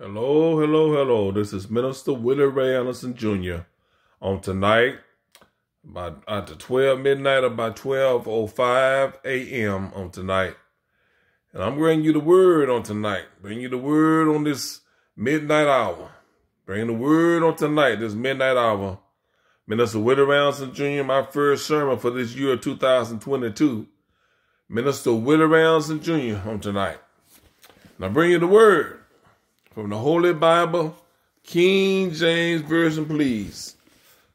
Hello, hello, hello. This is Minister Willie Ray Anderson Jr. on tonight, by at uh, the 12 midnight or by 12.05 a.m. on tonight. And I'm bringing you the word on tonight. Bring you the word on this midnight hour. Bring the word on tonight, this midnight hour. Minister Willie Ray Anderson Jr., my first sermon for this year 2022. Minister Willie Ray Anderson Jr. on tonight. Now bring you the word from the Holy Bible, King James Version, please.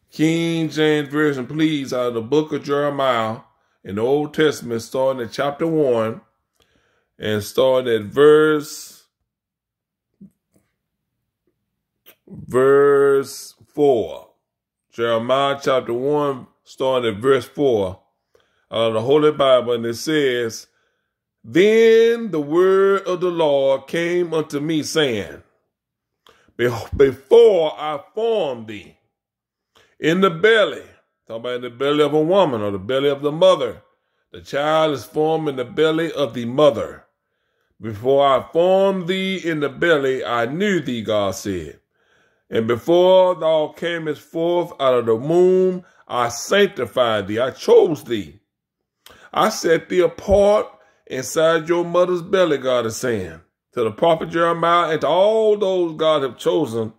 King James Version, please, out of the book of Jeremiah in the Old Testament, starting at chapter 1 and starting at verse verse 4. Jeremiah chapter 1, starting at verse 4 out of the Holy Bible, and it says, then the word of the Lord came unto me, saying, Before I formed thee in the belly, talking about in the belly of a woman or the belly of the mother, the child is formed in the belly of the mother. Before I formed thee in the belly, I knew thee, God said. And before thou camest forth out of the womb, I sanctified thee, I chose thee. I set thee apart inside your mother's belly, God is saying to the prophet Jeremiah and to all those God have chosen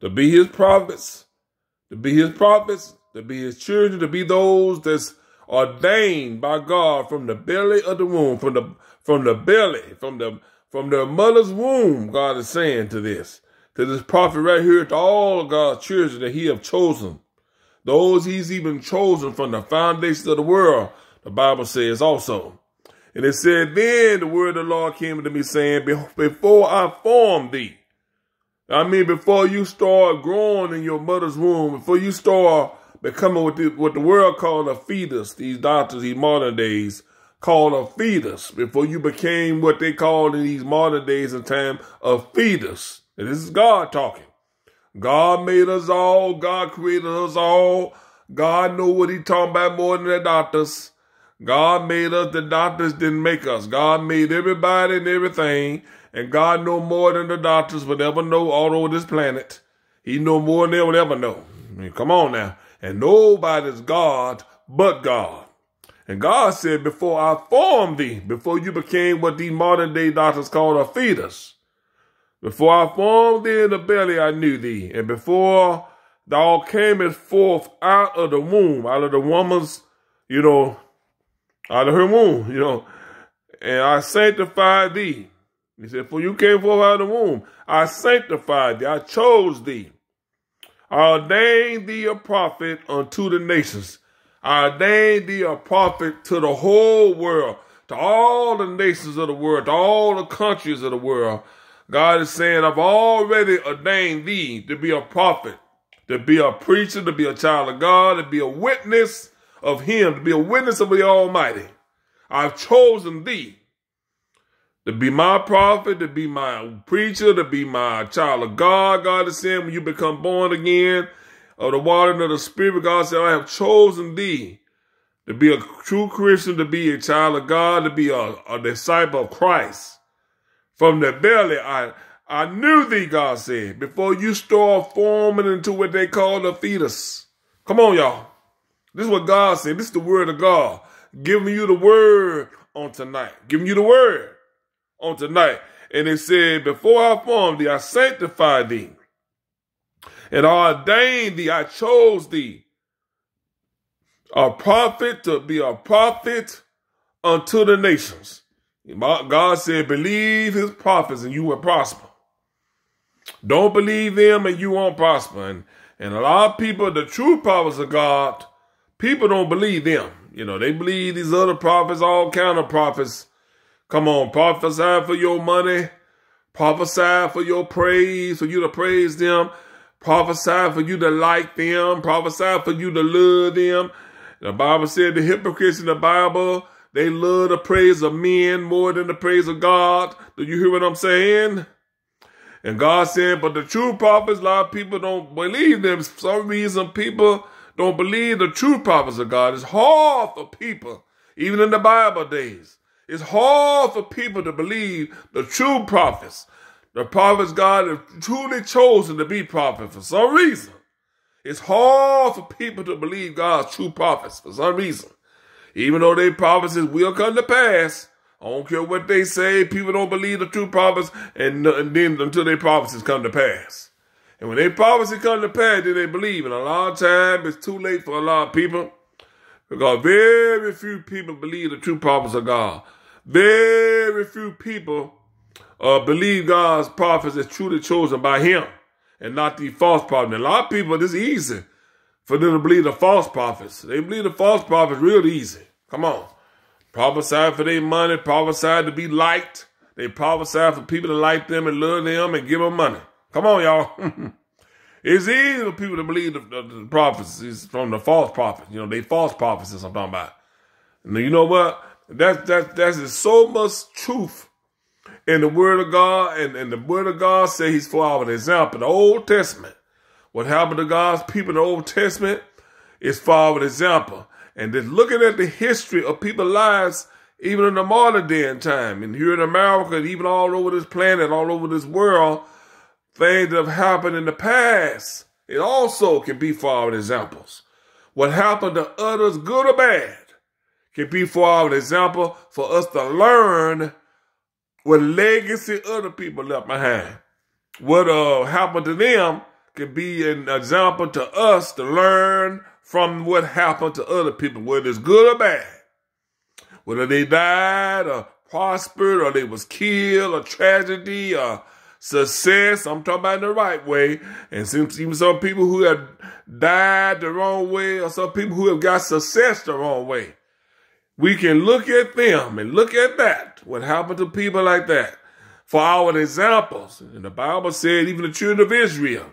to be his prophets, to be his prophets, to be his children, to be those that's ordained by God from the belly of the womb, from the from the belly, from the from their mother's womb, God is saying to this, to this prophet right here, to all of God's children that he have chosen. Those he's even chosen from the foundations of the world, the Bible says also. And it said, Then the word of the Lord came to me saying, Before I formed thee, I mean, before you start growing in your mother's womb, before you start becoming what the, what the world called a fetus, these doctors, these modern days, called a fetus, before you became what they call in these modern days and time a fetus. And this is God talking. God made us all. God created us all. God knew what he talking about more than the doctors. God made us, the doctors didn't make us. God made everybody and everything, and God know more than the doctors would ever know all over this planet. He know more than they would ever know. I mean, come on now. And nobody's God but God. And God said, before I formed thee, before you became what these modern day doctors call a fetus, before I formed thee in the belly, I knew thee. And before thou camest forth out of the womb, out of the woman's, you know, out of her womb, you know. And I sanctified thee. He said, For you came forth out of the womb. I sanctified thee. I chose thee. I ordained thee a prophet unto the nations. I ordained thee a prophet to the whole world, to all the nations of the world, to all the countries of the world. God is saying, I've already ordained thee to be a prophet, to be a preacher, to be a child of God, to be a witness of him to be a witness of the Almighty. I've chosen thee to be my prophet, to be my preacher, to be my child of God. God is saying when you become born again of the water and of the Spirit, God said, I have chosen thee to be a true Christian, to be a child of God, to be a, a disciple of Christ. From the belly, I, I knew thee, God said, before you start forming into what they call a fetus. Come on, y'all. This is what God said. This is the word of God. Giving you the word on tonight. Giving you the word on tonight. And it said, Before I formed thee, I sanctified thee. And I ordained thee, I chose thee. A prophet to be a prophet unto the nations. God said, believe his prophets and you will prosper. Don't believe them and you won't prosper. And, and a lot of people, the true prophets of God, people don't believe them. You know, they believe these other prophets, all kind of prophets. Come on, prophesy for your money, prophesy for your praise, for you to praise them, prophesy for you to like them, prophesy for you to love them. The Bible said the hypocrites in the Bible, they love the praise of men more than the praise of God. Do you hear what I'm saying? And God said, but the true prophets, a lot of people don't believe them. For some reason, people don't believe the true prophets of God. It's hard for people, even in the Bible days. It's hard for people to believe the true prophets, the prophets God have truly chosen to be prophets for some reason. It's hard for people to believe God's true prophets for some reason. Even though their prophecies will come to pass, I don't care what they say, people don't believe the true prophets and, and then until their prophecies come to pass. And when they prophecy come to pass, then they believe. And a lot of time, it's too late for a lot of people because very few people believe the true prophets of God. Very few people uh, believe God's prophets is truly chosen by him and not the false prophets. And a lot of people, it's easy for them to believe the false prophets. They believe the false prophets real easy. Come on. Prophesy for their money, prophesy to be liked. They prophesy for people to like them and love them and give them money. Come on, y'all. it's easy for people to believe the, the, the prophecies from the false prophets. You know, they false prophecies I'm talking about. And you know what? That's, that, that's so much truth in the Word of God, and, and the Word of God says He's for our example. The Old Testament, what happened to God's people in the Old Testament is our example. And just looking at the history of people's lives, even in the modern day and time, and here in America, and even all over this planet, all over this world, things that have happened in the past, it also can be for our examples. What happened to others, good or bad, can be for our example for us to learn what legacy other people left behind. What uh, happened to them can be an example to us to learn from what happened to other people, whether it's good or bad. Whether they died or prospered or they was killed or tragedy or success. I'm talking about in the right way. And since even some people who have died the wrong way or some people who have got success the wrong way we can look at them and look at that, what happened to people like that, for our examples. And the Bible said, even the children of Israel,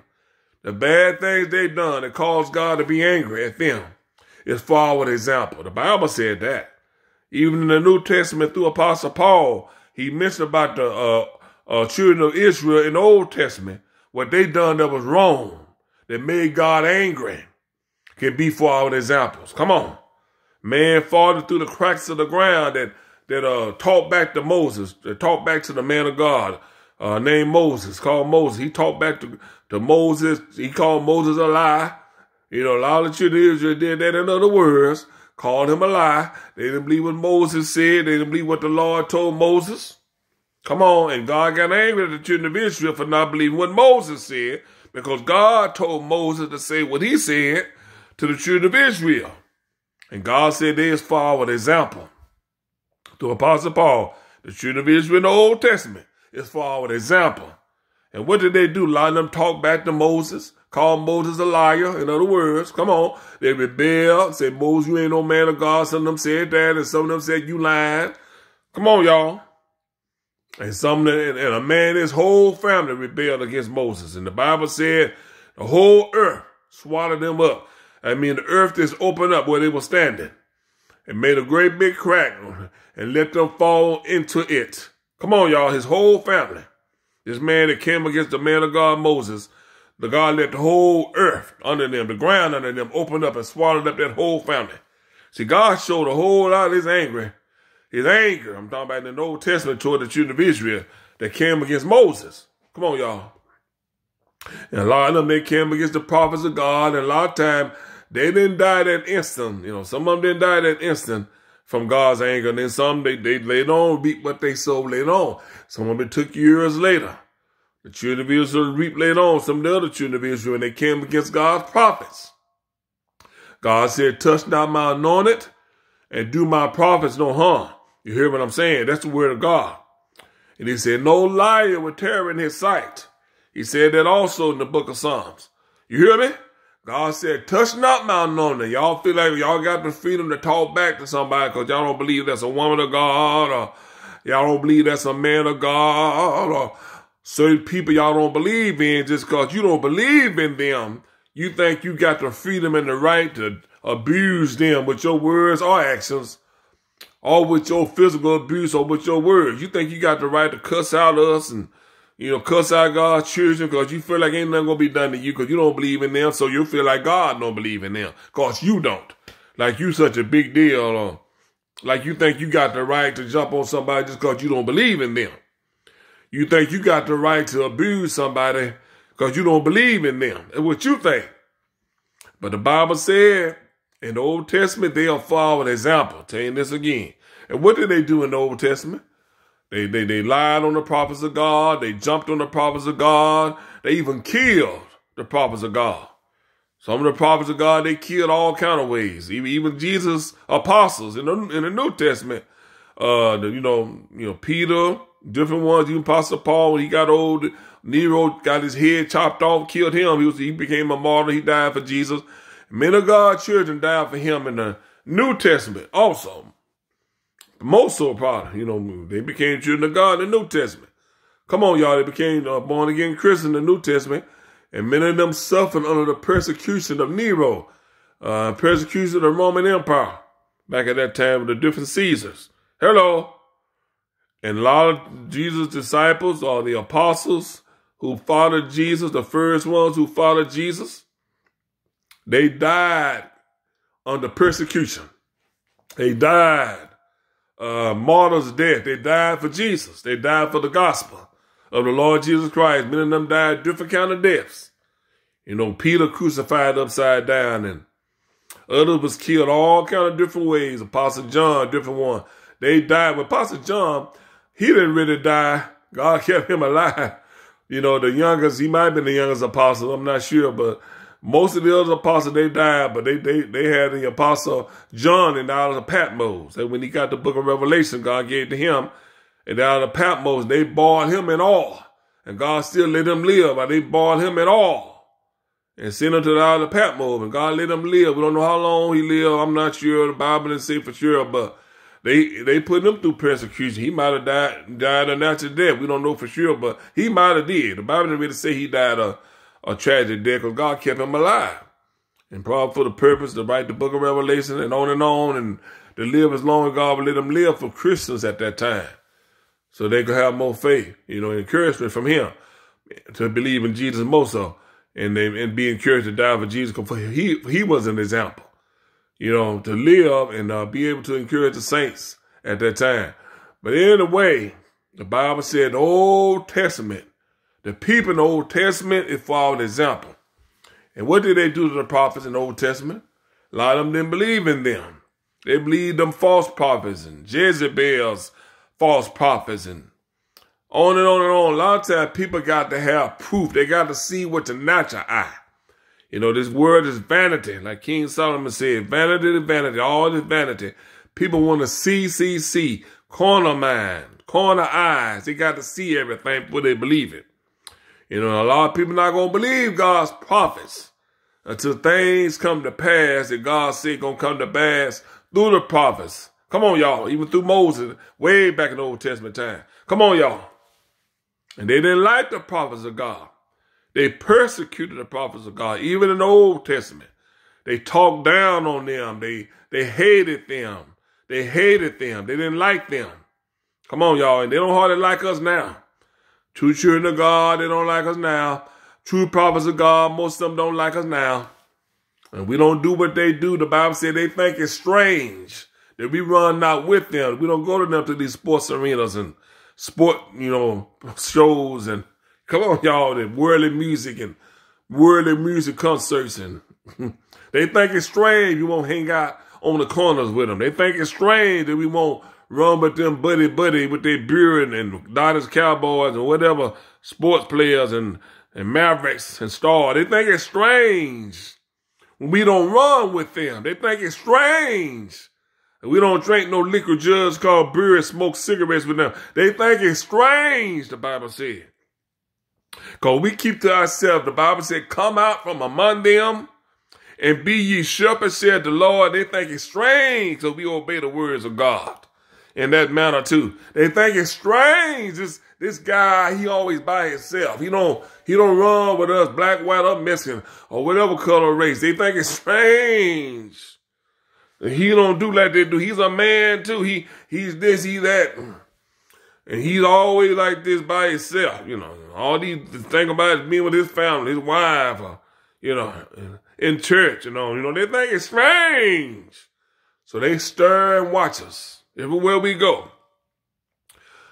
the bad things they've done that caused God to be angry at them is for our example. The Bible said that. Even in the New Testament through Apostle Paul, he mentioned about the uh, uh, children of Israel in the Old Testament, what they done that was wrong, that made God angry, can be for our examples. Come on. Man falling through the cracks of the ground that that uh talked back to Moses, that talked back to the man of God, uh named Moses, called Moses. He talked back to, to Moses. He called Moses a lie. You know, a lot of children of Israel did that in other words, called him a lie. They didn't believe what Moses said. They didn't believe what the Lord told Moses. Come on, and God got angry at the children of Israel for not believing what Moses said, because God told Moses to say what he said to the children of Israel. And God said they is an example. To Apostle Paul, the children of Israel in the Old Testament is for an example. And what did they do? A lot of them talk back to Moses, call Moses a liar. In other words, come on. They rebelled, said, Moses, you ain't no man of God. Some of them said that, and some of them said, you lying. Come on, y'all. And some and a man, his whole family rebelled against Moses. And the Bible said the whole earth swallowed them up. I mean, the earth just opened up where they were standing and made a great big crack and let them fall into it. Come on, y'all. His whole family. This man that came against the man of God, Moses, the God let the whole earth under them, the ground under them, open up and swallowed up that whole family. See, God showed a whole lot of his anger. His anger, I'm talking about in the Old Testament toward the children of Israel that came against Moses. Come on, y'all. And a lot of them, they came against the prophets of God. And a lot of time, they didn't die that instant. You know, some of them didn't die that instant from God's anger. And then some, they, they later on reap what they sowed later on. Some of them took years later. The children of Israel reaped later on. Some of the other children of Israel, and they came against God's prophets. God said, touch not my anointed and do my prophets no harm. You hear what I'm saying? That's the word of God. And he said, no liar will terror in his sight. He said that also in the book of Psalms. You hear me? God said, touch not my anointing. Y'all feel like y'all got the freedom to talk back to somebody because y'all don't believe that's a woman of God or y'all don't believe that's a man of God or certain people y'all don't believe in just because you don't believe in them. You think you got the freedom and the right to abuse them with your words or actions or with your physical abuse or with your words. You think you got the right to cuss out us and you know, cuss out God's children because you feel like ain't nothing gonna be done to you because you don't believe in them, so you feel like God don't believe in them because you don't. Like you such a big deal, or like you think you got the right to jump on somebody just because you don't believe in them. You think you got the right to abuse somebody because you don't believe in them. That's what you think. But the Bible said in the Old Testament, they'll follow an example. Telling this again. And what did they do in the Old Testament? They, they, they lied on the prophets of God. They jumped on the prophets of God. They even killed the prophets of God. Some of the prophets of God, they killed all kind of ways. Even, even Jesus' apostles in the, in the New Testament, uh, the, you know, you know, Peter, different ones, even Apostle Paul, when he got old, Nero got his head chopped off, killed him. He was, he became a martyr. He died for Jesus. Men of God children died for him in the New Testament also. Most so part, you know, they became children of God in the New Testament. Come on, y'all. They became uh, born again Christians in the New Testament. And many of them suffered under the persecution of Nero, uh, persecution of the Roman Empire back at that time with the different Caesars. Hello. And a lot of Jesus' disciples or the apostles who followed Jesus, the first ones who followed Jesus, they died under persecution. They died uh, martyr's death. They died for Jesus. They died for the gospel of the Lord Jesus Christ. Many of them died different kind of deaths. You know, Peter crucified upside down and others was killed all kind of different ways. Apostle John, different one. They died. But Apostle John, he didn't really die. God kept him alive. You know, the youngest, he might have been the youngest apostle. I'm not sure, but most of the other apostles, they died, but they they they had the apostle John in the island of Patmos. And when he got the book of Revelation, God gave to him. And the island of Patmos, they boiled him in all. And God still let him live, but they boiled him in all. And sent him to the island of Patmos. And God let him live. We don't know how long he lived. I'm not sure. The Bible didn't say for sure, but they they put him through persecution. He might have died died a natural death. We don't know for sure, but he might have did. The Bible didn't really say he died a, a tragic death because God kept him alive. And probably for the purpose to write the book of Revelation and on and on and to live as long as God would let them live for Christians at that time. So they could have more faith, you know, encouragement from him to believe in Jesus more so and, they, and be encouraged to die for Jesus because he, he was an example you know, to live and uh, be able to encourage the saints at that time. But in a way, the Bible said Old Testament, the people in the Old Testament is for an example. And what did they do to the prophets in the Old Testament? A lot of them didn't believe in them. They believed them false prophets and Jezebel's false prophets and on and on and on. A lot of times people got to have proof. They got to see with the natural eye. You know, this world is vanity. Like King Solomon said, vanity to vanity, all this vanity. People want to see, see, see. Corner mind, corner eyes. They got to see everything before they believe it. You know, a lot of people not to believe God's prophets until things come to pass that God said to come to pass through the prophets. Come on, y'all. Even through Moses, way back in the Old Testament time. Come on, y'all. And they didn't like the prophets of God. They persecuted the prophets of God, even in the Old Testament. They talked down on them. They they hated them. They hated them. They didn't like them. Come on, y'all. And they don't hardly like us now. True children of God, they don't like us now. True prophets of God, most of them don't like us now. And we don't do what they do. The Bible said they think it's strange that we run not with them. We don't go to them to these sports arenas and sport, you know, shows and Come on, y'all, the worldly music and worldly music concerts and they think it's strange you won't hang out on the corners with them. They think it's strange that we won't run with them buddy buddy with their beard and and Dallas Cowboys and whatever sports players and, and Mavericks and Star. They think it's strange when we don't run with them. They think it's strange. We don't drink no liquor just called beer and smoke cigarettes with them. They think it's strange, the Bible said. Because we keep to ourselves. The Bible said, come out from among them and be ye shepherds, said the Lord. They think it's strange so we obey the words of God in that manner too. They think it's strange. This this guy, he always by himself. He don't he don't run with us, black, white, or Mexican, or whatever color race. They think it's strange. He don't do like they do. He's a man too. He he's this, he that. And he's always like this by himself, you know. All these think about is being with his family, his wife, or, you know, in church, you know. You know, they think it's strange. So they stir and watch us everywhere we go.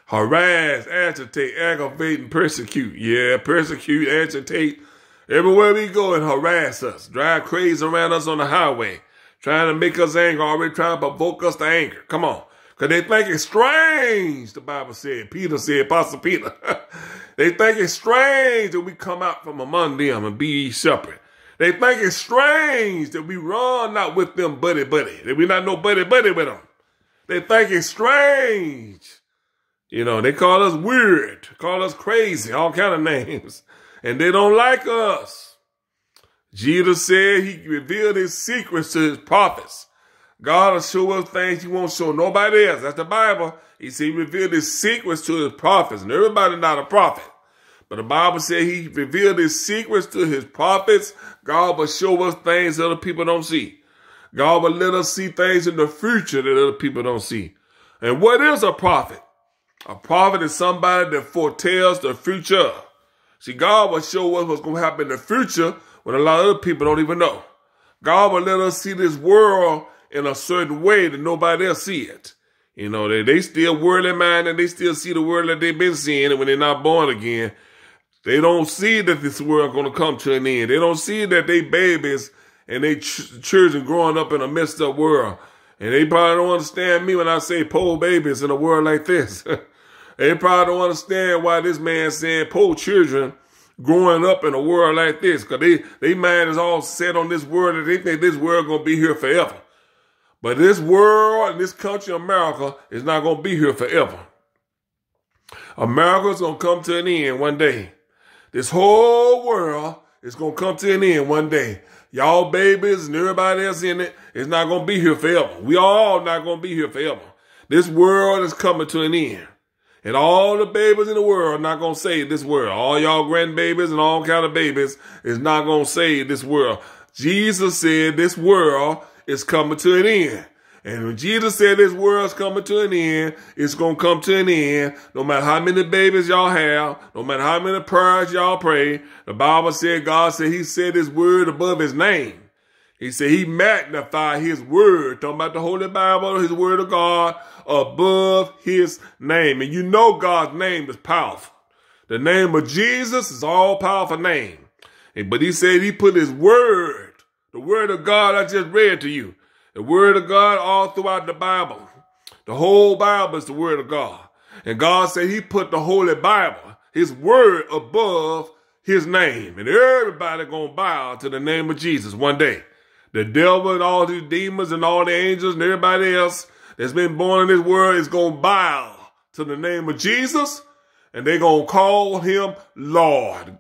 harass, agitate, aggravate, and persecute. Yeah, persecute, agitate. Everywhere we go and harass us, drive crazy around us on the highway, trying to make us angry, already trying to provoke us to anger. Come on. Because they think it's strange, the Bible said. Peter said, Apostle Peter. they think it's strange that we come out from among them and be separate. They think it's strange that we run not with them buddy buddy, that we not no buddy buddy with them. They think it's strange. You know, they call us weird, call us crazy, all kind of names. And they don't like us. Jesus said he revealed his secrets to his prophets. God will show us things he won't show nobody else. That's the Bible. He said he revealed his secrets to his prophets. And everybody's not a prophet. But the Bible said he revealed his secrets to his prophets. God will show us things other people don't see. God will let us see things in the future that other people don't see. And what is a prophet? A prophet is somebody that foretells the future. See, God will show us what's going to happen in the future when a lot of other people don't even know. God will let us see this world in a certain way that nobody else see it. You know, they, they still worldly. And they still see the world that they've been seeing. And when they're not born again, they don't see that this world going to come to an end. They don't see that they babies and they ch children growing up in a messed up world. And they probably don't understand me when I say poor babies in a world like this. they probably don't understand why this man saying poor children growing up in a world like this. Cause they, they mind is all set on this world and they think this world gonna be here forever. But this world and this country, America, is not gonna be here forever. America's gonna come to an end one day. This whole world is going to come to an end one day. Y'all babies and everybody else in it is not going to be here forever. We all not going to be here forever. This world is coming to an end. And all the babies in the world not going to save this world. All y'all grandbabies and all kind of babies is not going to save this world. Jesus said this world is coming to an end. And when Jesus said this world's coming to an end, it's going to come to an end. No matter how many babies y'all have, no matter how many prayers y'all pray, the Bible said, God said he said his word above his name. He said he magnified his word, talking about the Holy Bible, his word of God, above his name. And you know God's name is powerful. The name of Jesus is all powerful name. But he said he put his word, the word of God I just read to you, the word of God all throughout the Bible. The whole Bible is the word of God. And God said he put the Holy Bible, his word above his name. And everybody gonna bow to the name of Jesus one day. The devil and all these demons and all the angels and everybody else that's been born in this world is gonna bow to the name of Jesus. And they gonna call him Lord.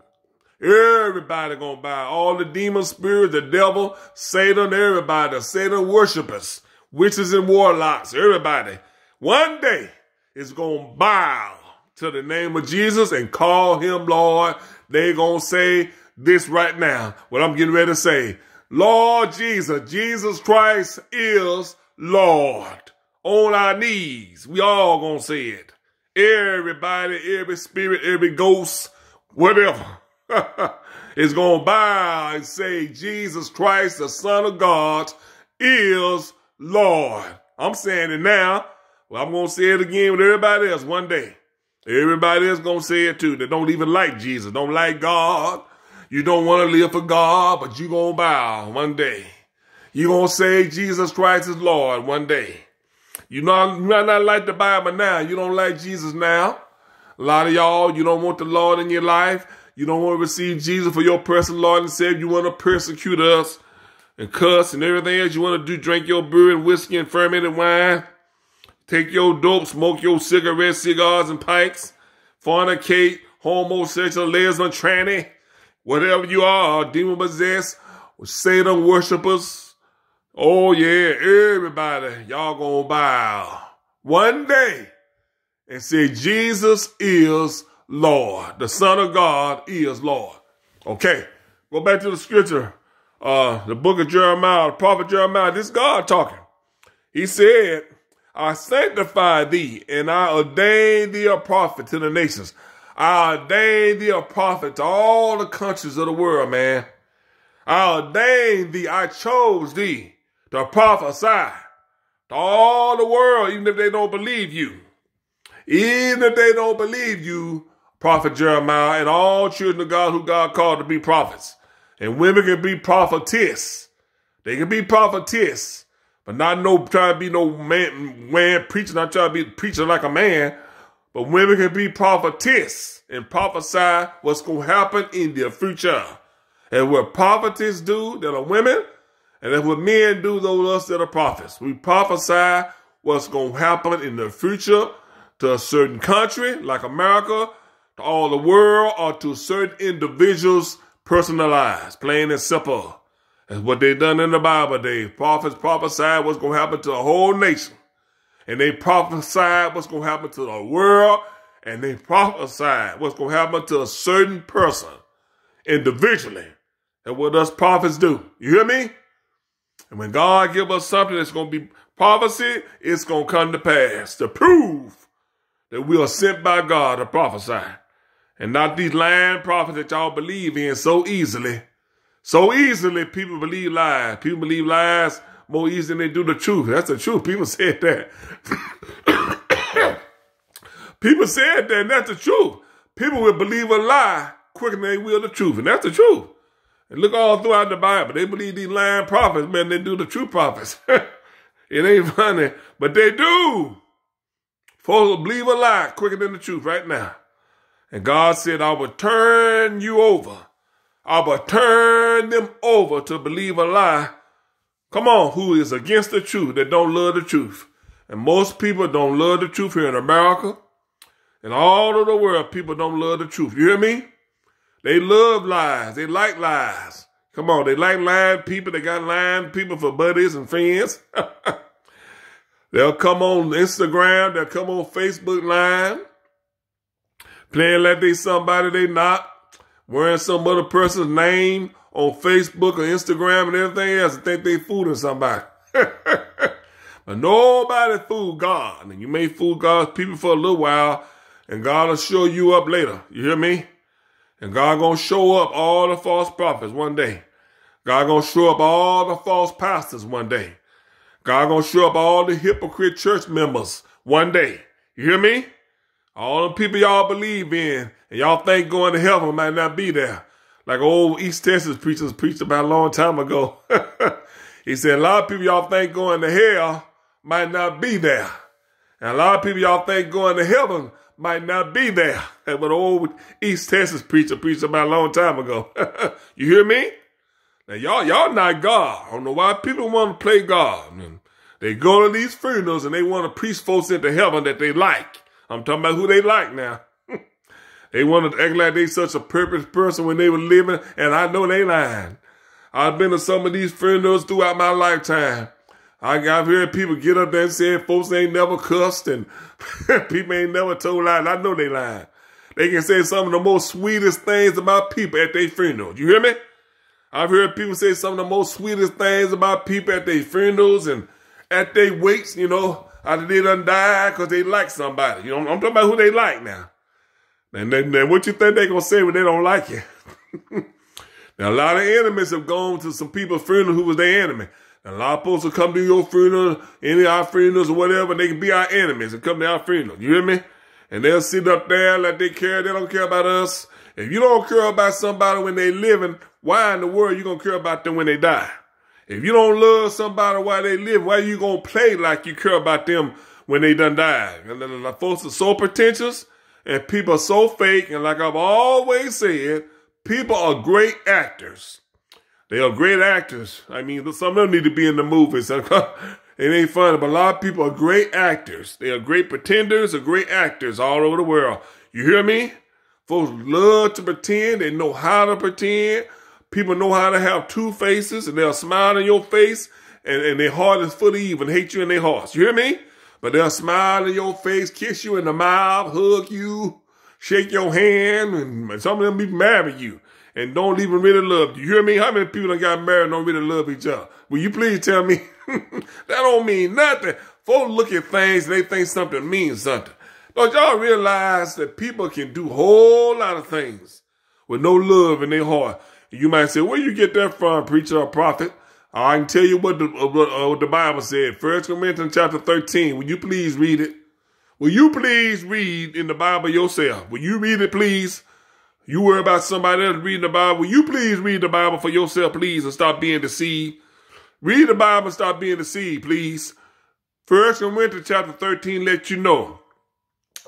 Everybody gonna bow. All the demon spirits, the devil, Satan, everybody, Satan worshippers, witches and warlocks, everybody. One day is gonna bow to the name of Jesus and call him Lord. They gonna say this right now, what I'm getting ready to say. Lord Jesus, Jesus Christ is Lord. On our knees, we all gonna say it. Everybody, every spirit, every ghost, whatever is going to bow and say, Jesus Christ, the Son of God, is Lord. I'm saying it now. Well, I'm going to say it again with everybody else one day. Everybody else going to say it too. They don't even like Jesus, don't like God. You don't want to live for God, but you going to bow one day. you going to say Jesus Christ is Lord one day. You know, you might not like the Bible now. You don't like Jesus now. A lot of y'all, you don't want the Lord in your life. You don't want to receive Jesus for your personal Lord and Savior. You want to persecute us and cuss and everything else. You want to do drink your beer and whiskey and fermented wine. Take your dope, smoke your cigarettes, cigars, and pipes. Fornicate, homosexual, lesbian, tranny, whatever you are, demon possessed, or Satan worshippers. Oh yeah, everybody, y'all gonna bow one day and say Jesus is Lord. The Son of God is Lord. Okay, go back to the scripture. Uh, the book of Jeremiah, the prophet Jeremiah, this God talking. He said, I sanctify thee and I ordain thee a prophet to the nations. I ordain thee a prophet to all the countries of the world, man. I ordained thee, I chose thee to prophesy to all the world, even if they don't believe you. Even if they don't believe you, Prophet Jeremiah, and all children of God who God called to be prophets. And women can be prophetess. They can be prophetess, but not no trying to be no man, man preaching, not trying to be preaching like a man. But women can be prophetess and prophesy what's going to happen in the future. And what prophetess do that are women, and that's what men do, those us that are prophets. We prophesy what's going to happen in the future to a certain country like America, to all the world, or to certain individuals' personalized, plain and simple. That's what they done in the Bible They Prophets prophesied what's going to happen to the whole nation. And they prophesied what's going to happen to the world. And they prophesied what's going to happen to a certain person individually. And what us prophets do. You hear me? And when God give us something that's going to be prophecy, it's going to come to pass to prove that we are sent by God to prophesy. And not these lying prophets that y'all believe in so easily. So easily people believe lies. People believe lies more easily than they do the truth. That's the truth. People said that. people said that, and that's the truth. People will believe a lie quicker than they will the truth, and that's the truth. And look all throughout the Bible. They believe these lying prophets, man, they do the true prophets. it ain't funny, but they do. Folks believe a lie quicker than the truth right now. And God said, I will turn you over I will turn them over to believe a lie. Come on, who is against the truth, that don't love the truth. And most people don't love the truth here in America. And all over the world, people don't love the truth. You hear me? They love lies. They like lies. Come on, they like lying people. They got lying people for buddies and friends. they'll come on Instagram. They'll come on Facebook line. Playing like they somebody they not wearing some other person's name on Facebook or Instagram and everything else and think they fooling somebody. but nobody fool God. And you may fool God's people for a little while, and God will show you up later. You hear me? And God gonna show up all the false prophets one day. God gonna show up all the false pastors one day. God gonna show up all the hypocrite church members one day. You hear me? All the people y'all believe in and y'all think going to heaven might not be there. Like old East Texas preachers preached about a long time ago. he said a lot of people y'all think going to hell might not be there. And a lot of people y'all think going to heaven might not be there. That's what old East Texas preacher preached about a long time ago. you hear me? Now y'all, y'all not God. I don't know why people want to play God. They go to these funerals and they want to preach folks into heaven that they like. I'm talking about who they like now. they want to act like they such a perfect person when they were living, and I know they lying. I've been to some of these funerals throughout my lifetime. I got heard people get up there and say folks ain't never cussed and people ain't never told lies. I know they lying. They can say some of the most sweetest things about people at their funeral. You hear me? I've heard people say some of the most sweetest things about people at their funerals and at their wakes, you know. After they done died because they like somebody. You know, I'm talking about who they like now. And then, then what you think they gonna say when they don't like you? now a lot of enemies have gone to some people's funeral who was their enemy. And a lot of folks will come to your funeral, any of our funerals or whatever, they can be our enemies and come to our funeral. You hear me? And they'll sit up there like they care. They don't care about us. If you don't care about somebody when they living, why in the world you gonna care about them when they die? If you don't love somebody while they live, why you gonna play like you care about them when they done died? And the folks are so pretentious and people are so fake. And like I've always said, people are great actors. They are great actors. I mean, some of them need to be in the movies. it ain't funny, but a lot of people are great actors. They are great pretenders or great actors all over the world. You hear me? Folks love to pretend. They know how to pretend. People know how to have two faces and they'll smile in your face and, and their heart is full of hate you in their hearts. You hear me? But they'll smile in your face, kiss you in the mouth, hug you, shake your hand, and some of them be married with you and don't even really love you. You hear me? How many people that got married don't really love each other? Will you please tell me? that don't mean nothing. Folks look at things and they think something means something. Don't y'all realize that people can do whole lot of things with no love in their heart. You might say, where you get that from, preacher or prophet? I can tell you what the, uh, what, uh, what the Bible said. First Corinthians chapter 13. Will you please read it? Will you please read in the Bible yourself? Will you read it, please? You worry about somebody else reading the Bible. Will you please read the Bible for yourself, please, and stop being deceived? Read the Bible and stop being deceived, please. First Corinthians chapter 13 let you know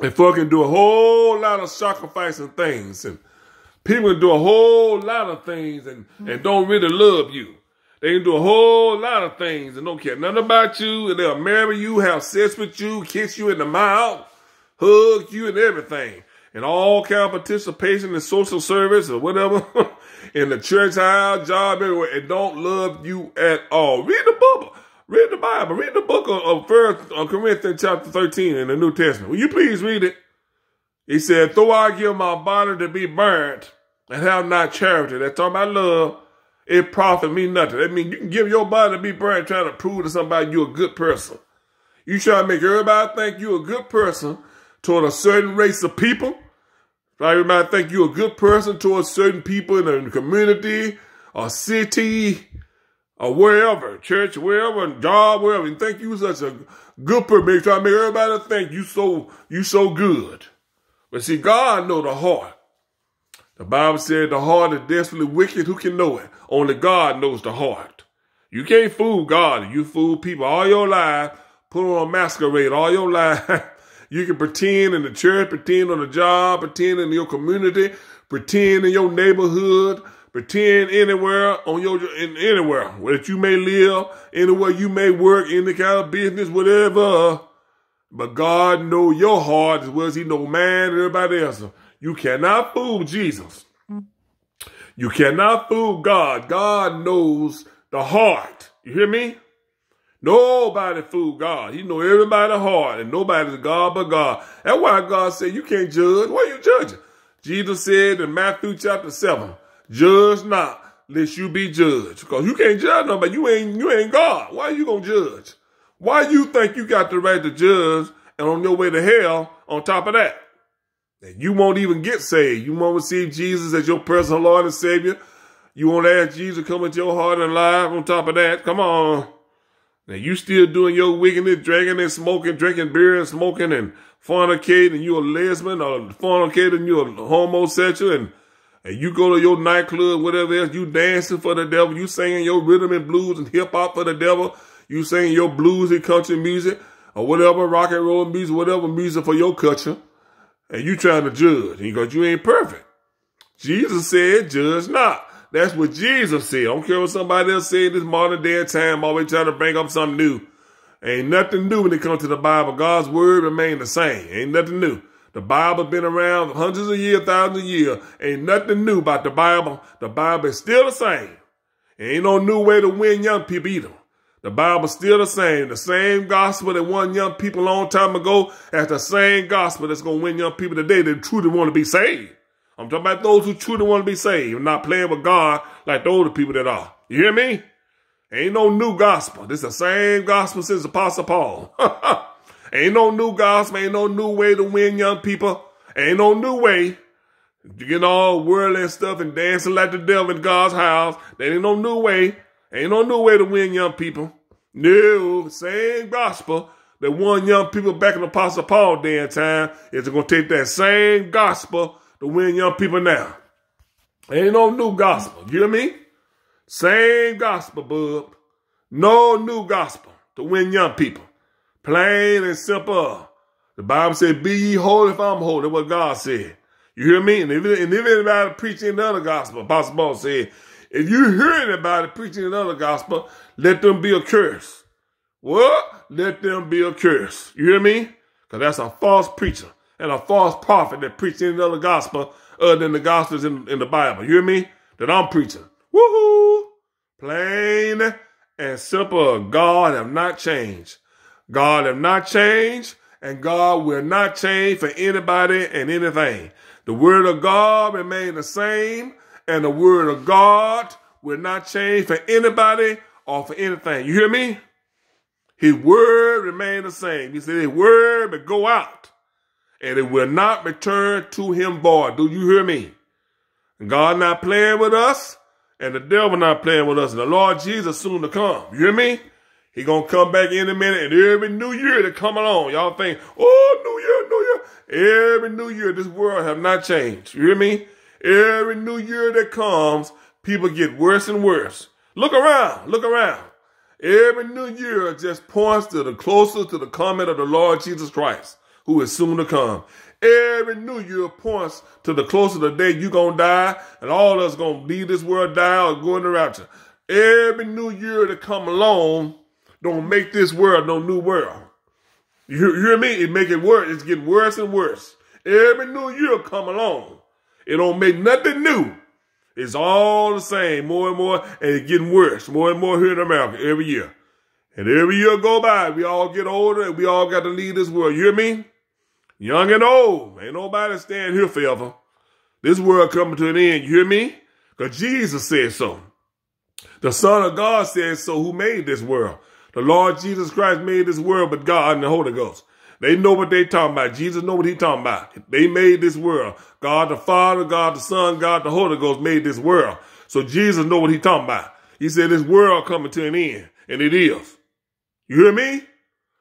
folk can do a whole lot of sacrificing things and people do a whole lot of things and, and don't really love you. They can do a whole lot of things and don't care nothing about you and they'll marry you, have sex with you, kiss you in the mouth, hug you and everything. And all kind of participation in social service or whatever in the church house, job, everywhere, and don't love you at all. Read the book. Read the Bible. Read the book of, of First of Corinthians chapter 13 in the New Testament. Will you please read it? He said, though I give my body to be burnt and have not charity, that's talking about love, it profit me nothing. That means you can give your body to be burned trying to prove to somebody you're a good person. You try to make everybody think you're a good person toward a certain race of people. Try Everybody think you're a good person towards certain people in the community a city or wherever, church, wherever, job, wherever, and think you such a good person. Try to make everybody think you so you so good. But see, God know the heart. The Bible said the heart is desperately wicked. Who can know it? Only God knows the heart. You can't fool God. You fool people all your life. Put on a masquerade all your life. you can pretend in the church, pretend on the job, pretend in your community, pretend in your neighborhood, pretend anywhere on your in anywhere that you may live, anywhere you may work, any kind of business, whatever. But God know your heart as well as He know man and everybody else. You cannot fool Jesus. You cannot fool God. God knows the heart. You hear me? Nobody fool God. He know everybody's heart, and nobody's God but God. That's why God said you can't judge. Why you judging? Jesus said in Matthew chapter 7, Judge not, lest you be judged. Because you can't judge nobody. You ain't you ain't God. Why you gonna judge? Why you think you got the right to judge and on your way to hell on top of that? And you won't even get saved. You won't receive Jesus as your personal Lord and Savior. You won't ask Jesus to come into your heart and life on top of that. Come on. Now you still doing your wickedness, drinking and smoking, drinking beer and smoking and fornicating. You a lesbian or fornicating. You a homosexual and and you go to your nightclub, whatever else, you dancing for the devil, you singing your rhythm and blues and hip hop for the devil, you singing your blues and country music, or whatever rock and roll music, whatever music for your culture, and you trying to judge because you ain't perfect. Jesus said, judge not. That's what Jesus said. I don't care what somebody else said this modern day time, always trying to bring up something new. Ain't nothing new when it comes to the Bible. God's word remain the same. Ain't nothing new. The Bible been around hundreds of years, thousands of years. Ain't nothing new about the Bible. The Bible is still the same. Ain't no new way to win young people either. The Bible's still the same. The same gospel that won young people a long time ago as the same gospel that's going to win young people today that truly want to be saved. I'm talking about those who truly want to be saved not playing with God like the older people that are. You hear me? Ain't no new gospel. This is the same gospel since Apostle Paul. Ain't no new gospel, ain't no new way to win young people. Ain't no new way. You get all worldly stuff and dancing like the devil in God's house. There ain't no new way. Ain't no new way to win young people. No, same gospel that won young people back in the Apostle Paul day and time is going to take that same gospel to win young people now. Ain't no new gospel. You hear me? Same gospel, bub. No new gospel to win young people. Plain and simple. The Bible said, be ye holy if I'm holy. What God said. You hear me? And if, and if anybody preaching another gospel, Apostle Paul said, if you hear anybody preaching another gospel, let them be a curse. What? Let them be a curse. You hear me? Because that's a false preacher and a false prophet that preaching another gospel other than the gospels in, in the Bible. You hear me? That I'm preaching. Woohoo! Plain and simple. God have not changed. God have not changed, and God will not change for anybody and anything. The word of God remain the same, and the word of God will not change for anybody or for anything. You hear me? His word remain the same. He said his word will go out, and it will not return to him void. Do you hear me? God not playing with us, and the devil not playing with us, and the Lord Jesus soon to come. You hear me? He gonna come back in a minute, and every new year to come along, y'all think, oh, new year, new year. Every new year, this world have not changed. You hear me? Every new year that comes, people get worse and worse. Look around, look around. Every new year just points to the closer to the coming of the Lord Jesus Christ, who is soon to come. Every new year points to the closer the day you're gonna die, and all of us gonna leave this world die or go in the rapture. Every new year that come along don't make this world no new world. You you hear me? It make it worse. It's getting worse and worse. Every new year come along. It don't make nothing new. It's all the same, more and more, and it's getting worse, more and more here in America every year. And every year go by, we all get older and we all got to leave this world. You hear me? Young and old. Ain't nobody staying here forever. This world coming to an end. You hear me? Because Jesus said so. The Son of God said so who made this world. The Lord Jesus Christ made this world, but God and the Holy Ghost. They know what they talking about. Jesus know what he talking about. They made this world. God the Father, God the Son, God the Holy Ghost made this world. So Jesus know what he talking about. He said this world coming to an end, and it is. You hear me?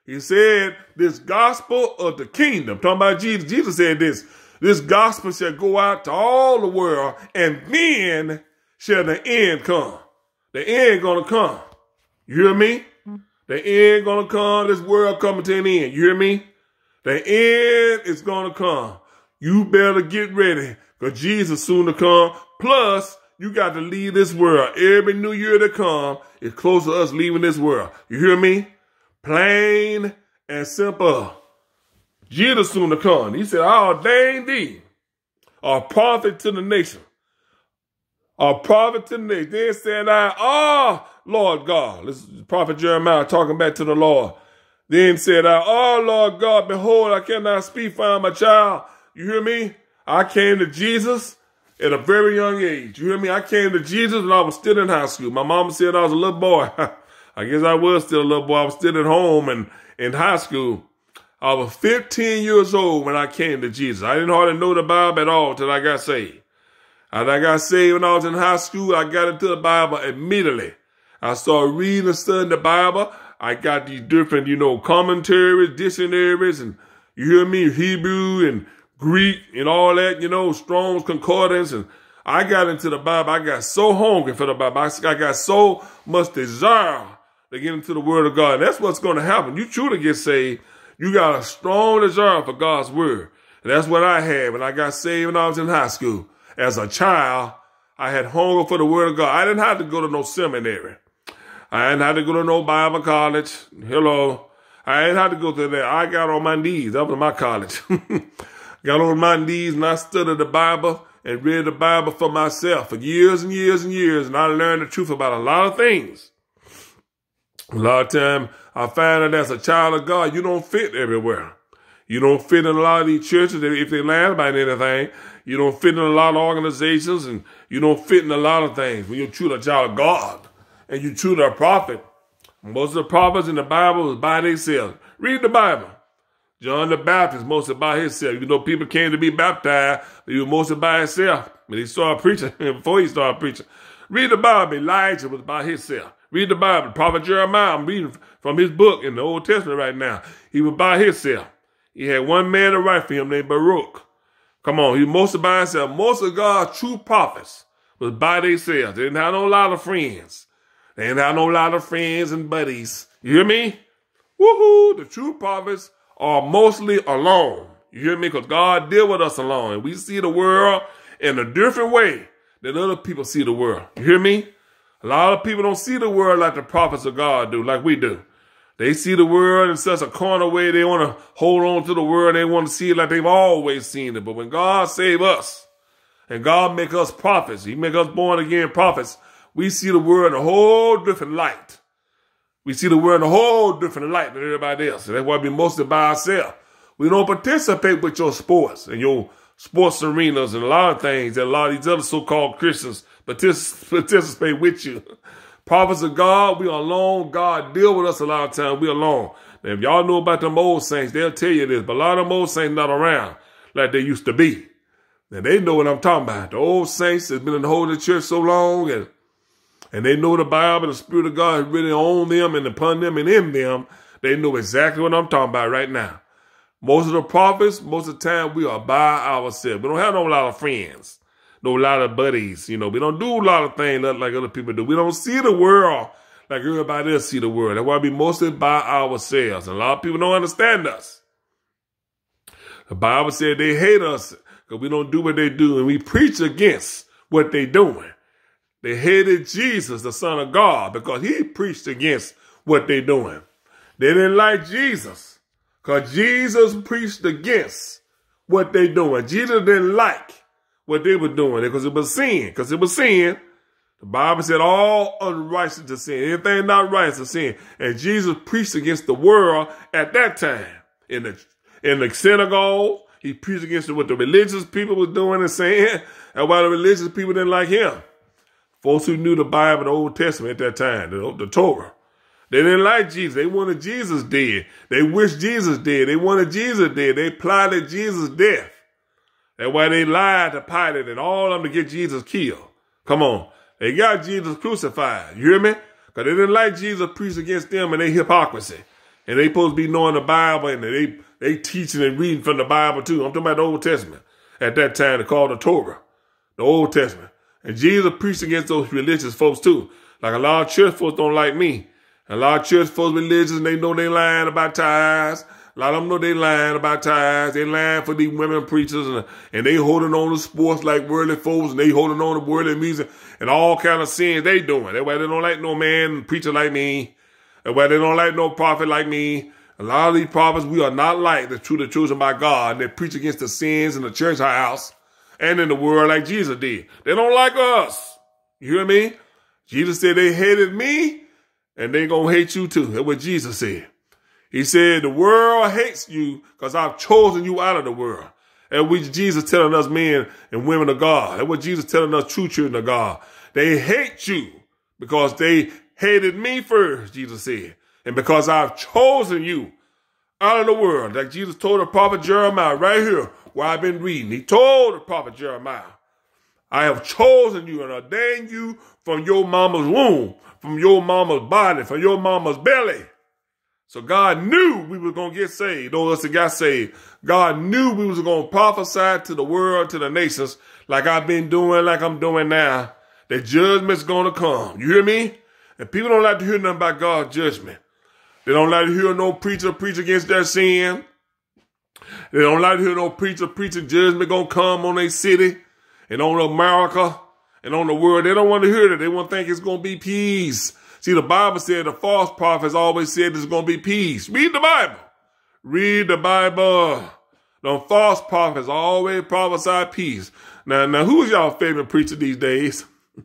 He said, this gospel of the kingdom, talking about Jesus, Jesus said this, this gospel shall go out to all the world, and then shall the end come. The end gonna come. You hear me? Mm-hmm. The end gonna come. This world coming to an end. You hear me? The end is gonna come. You better get ready, because Jesus soon to come. Plus, you got to leave this world. Every new year to come is close to us leaving this world. You hear me? Plain and simple. Jesus soon to come. He said, I ordain thee a prophet to the nation. A prophet to the nation. Then said I, Ah, oh, Lord God. This is Prophet Jeremiah talking back to the Lord. Then said I, Oh, Lord God, behold, I cannot speak for my child. You hear me? I came to Jesus at a very young age. You hear me? I came to Jesus when I was still in high school. My mama said I was a little boy. I guess I was still a little boy. I was still at home and in high school. I was 15 years old when I came to Jesus. I didn't hardly know the Bible at all till I got saved. And I got saved when I was in high school. I got into the Bible immediately. I started reading and studying the Bible. I got these different, you know, commentaries, dictionaries, and you hear me, Hebrew and Greek and all that, you know, Strong's Concordance. And I got into the Bible. I got so hungry for the Bible. I got so much desire to get into the word of God. And that's what's going to happen. You truly get saved. You got a strong desire for God's word. And that's what I had when I got saved when I was in high school. As a child, I had hunger for the word of God. I didn't have to go to no seminary. I ain't had to go to no Bible college. Hello. I ain't had to go to that. I got on my knees. That was my college. got on my knees and I studied the Bible and read the Bible for myself for years and years and years. And I learned the truth about a lot of things. A lot of time I find that as a child of God, you don't fit everywhere. You don't fit in a lot of these churches if they learn about anything. You don't fit in a lot of organizations and you don't fit in a lot of things when you're truly a child of God and you truly a prophet. Most of the prophets in the Bible is by themselves. Read the Bible. John the Baptist mostly by himself. You know, people came to be baptized, he was mostly by himself. But he started preaching before he started preaching. Read the Bible. Elijah was by himself. Read the Bible. Prophet Jeremiah, I'm reading from his book in the Old Testament right now. He was by himself. He had one man to write for him named Baruch. Come on, he was mostly by himself. Most of God's true prophets was by themselves. They didn't have no lot of friends. They didn't have no lot of friends and buddies. You hear me? Woohoo! The true prophets are mostly alone. You hear me? Because God deal with us alone. And we see the world in a different way than other people see the world. You hear me? A lot of people don't see the world like the prophets of God do, like we do. They see the world in such a corner way. They want to hold on to the world. They want to see it like they've always seen it. But when God save us and God make us prophets, he make us born again prophets, we see the world in a whole different light. We see the world in a whole different light than everybody else. And that's why we mostly by ourselves. We don't participate with your sports and your sports arenas and a lot of things that a lot of these other so-called Christians participate with you. Prophets of God, we are alone. God deal with us a lot of times. We alone. Now, if y'all know about them old saints, they'll tell you this. But a lot of them old saints not around like they used to be. And they know what I'm talking about. The old saints has been in the holy church so long and and they know the Bible, the Spirit of God is really on them and upon them and in them, they know exactly what I'm talking about right now. Most of the prophets, most of the time, we are by ourselves. We don't have no lot of friends, no lot of buddies. You know, we don't do a lot of things like other people do. We don't see the world like everybody else see the world. That's why we mostly by ourselves. And a lot of people don't understand us. The Bible said they hate us because we don't do what they do, and we preach against what they doing. They hated Jesus, the Son of God, because he preached against what they're doing. They didn't like Jesus because Jesus preached against what they're doing. Jesus didn't like what they were doing because it was sin. Because it was sin. The Bible said all unrighteousness is sin. Anything not righteous is sin. And Jesus preached against the world at that time. In the in the synagogue, he preached against what the religious people were doing and saying, and why the religious people didn't like him. Folks who knew the Bible, the Old Testament at that time, the, the Torah. They didn't like Jesus. They wanted Jesus dead. They wished Jesus dead. They wanted Jesus dead. They plotted Jesus' death. That's why they lied to Pilate and all of them to get Jesus killed. Come on. They got Jesus crucified. You hear me? Because they didn't like Jesus preach against them and their hypocrisy. And they supposed to be knowing the Bible and they they teaching and reading from the Bible too. I'm talking about the Old Testament. At that time, they called the Torah, the Old Testament. And Jesus preached against those religious folks too. Like a lot of church folks don't like me. A lot of church folks religious and they know they lying about tithes. A lot of them know they lying about tithes. They lying for these women preachers and, and they holding on to sports like worldly folks and they holding on to worldly music and all kind of sins they doing. That's why they don't like no man preacher like me. That's why they don't like no prophet like me. A lot of these prophets, we are not like the true the chosen by God. They preach against the sins in the church house and in the world like Jesus did. They don't like us. You hear me? Jesus said they hated me and they gonna hate you too. That's what Jesus said. He said the world hates you because I've chosen you out of the world. And we Jesus telling us men and women of God. That's what Jesus telling us true children of God. They hate you because they hated me first, Jesus said. And because I've chosen you out of the world, like Jesus told the prophet Jeremiah right here, where I've been reading. He told the prophet Jeremiah, I have chosen you and ordained you from your mama's womb, from your mama's body, from your mama's belly. So God knew we were going to get saved. Those that got saved. God knew we was going to prophesy to the world, to the nations, like I've been doing, like I'm doing now. That judgment's going to come. You hear me? And people don't like to hear nothing about God's judgment. They don't like to hear no preacher preach against their sin. They don't like to hear no preacher preaching judgment gonna come on their city and on America and on the world. They don't want to hear that. They want to think it's gonna be peace. See, the Bible said the false prophets always said there's gonna be peace. Read the Bible. Read the Bible. The false prophets always prophesy peace. Now, now, who's y'all favorite preacher these days?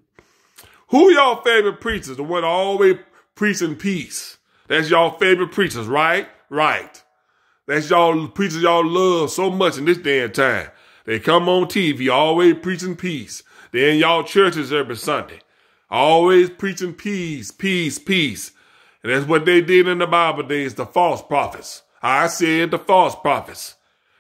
Who y'all favorite preachers? The one always preaching peace. That's y'all favorite preachers, right? Right. That's y'all preachers y'all love so much in this damn time. They come on TV, always preaching peace. They in y'all churches every Sunday. Always preaching peace, peace, peace. And that's what they did in the Bible days, the false prophets. I said the false prophets.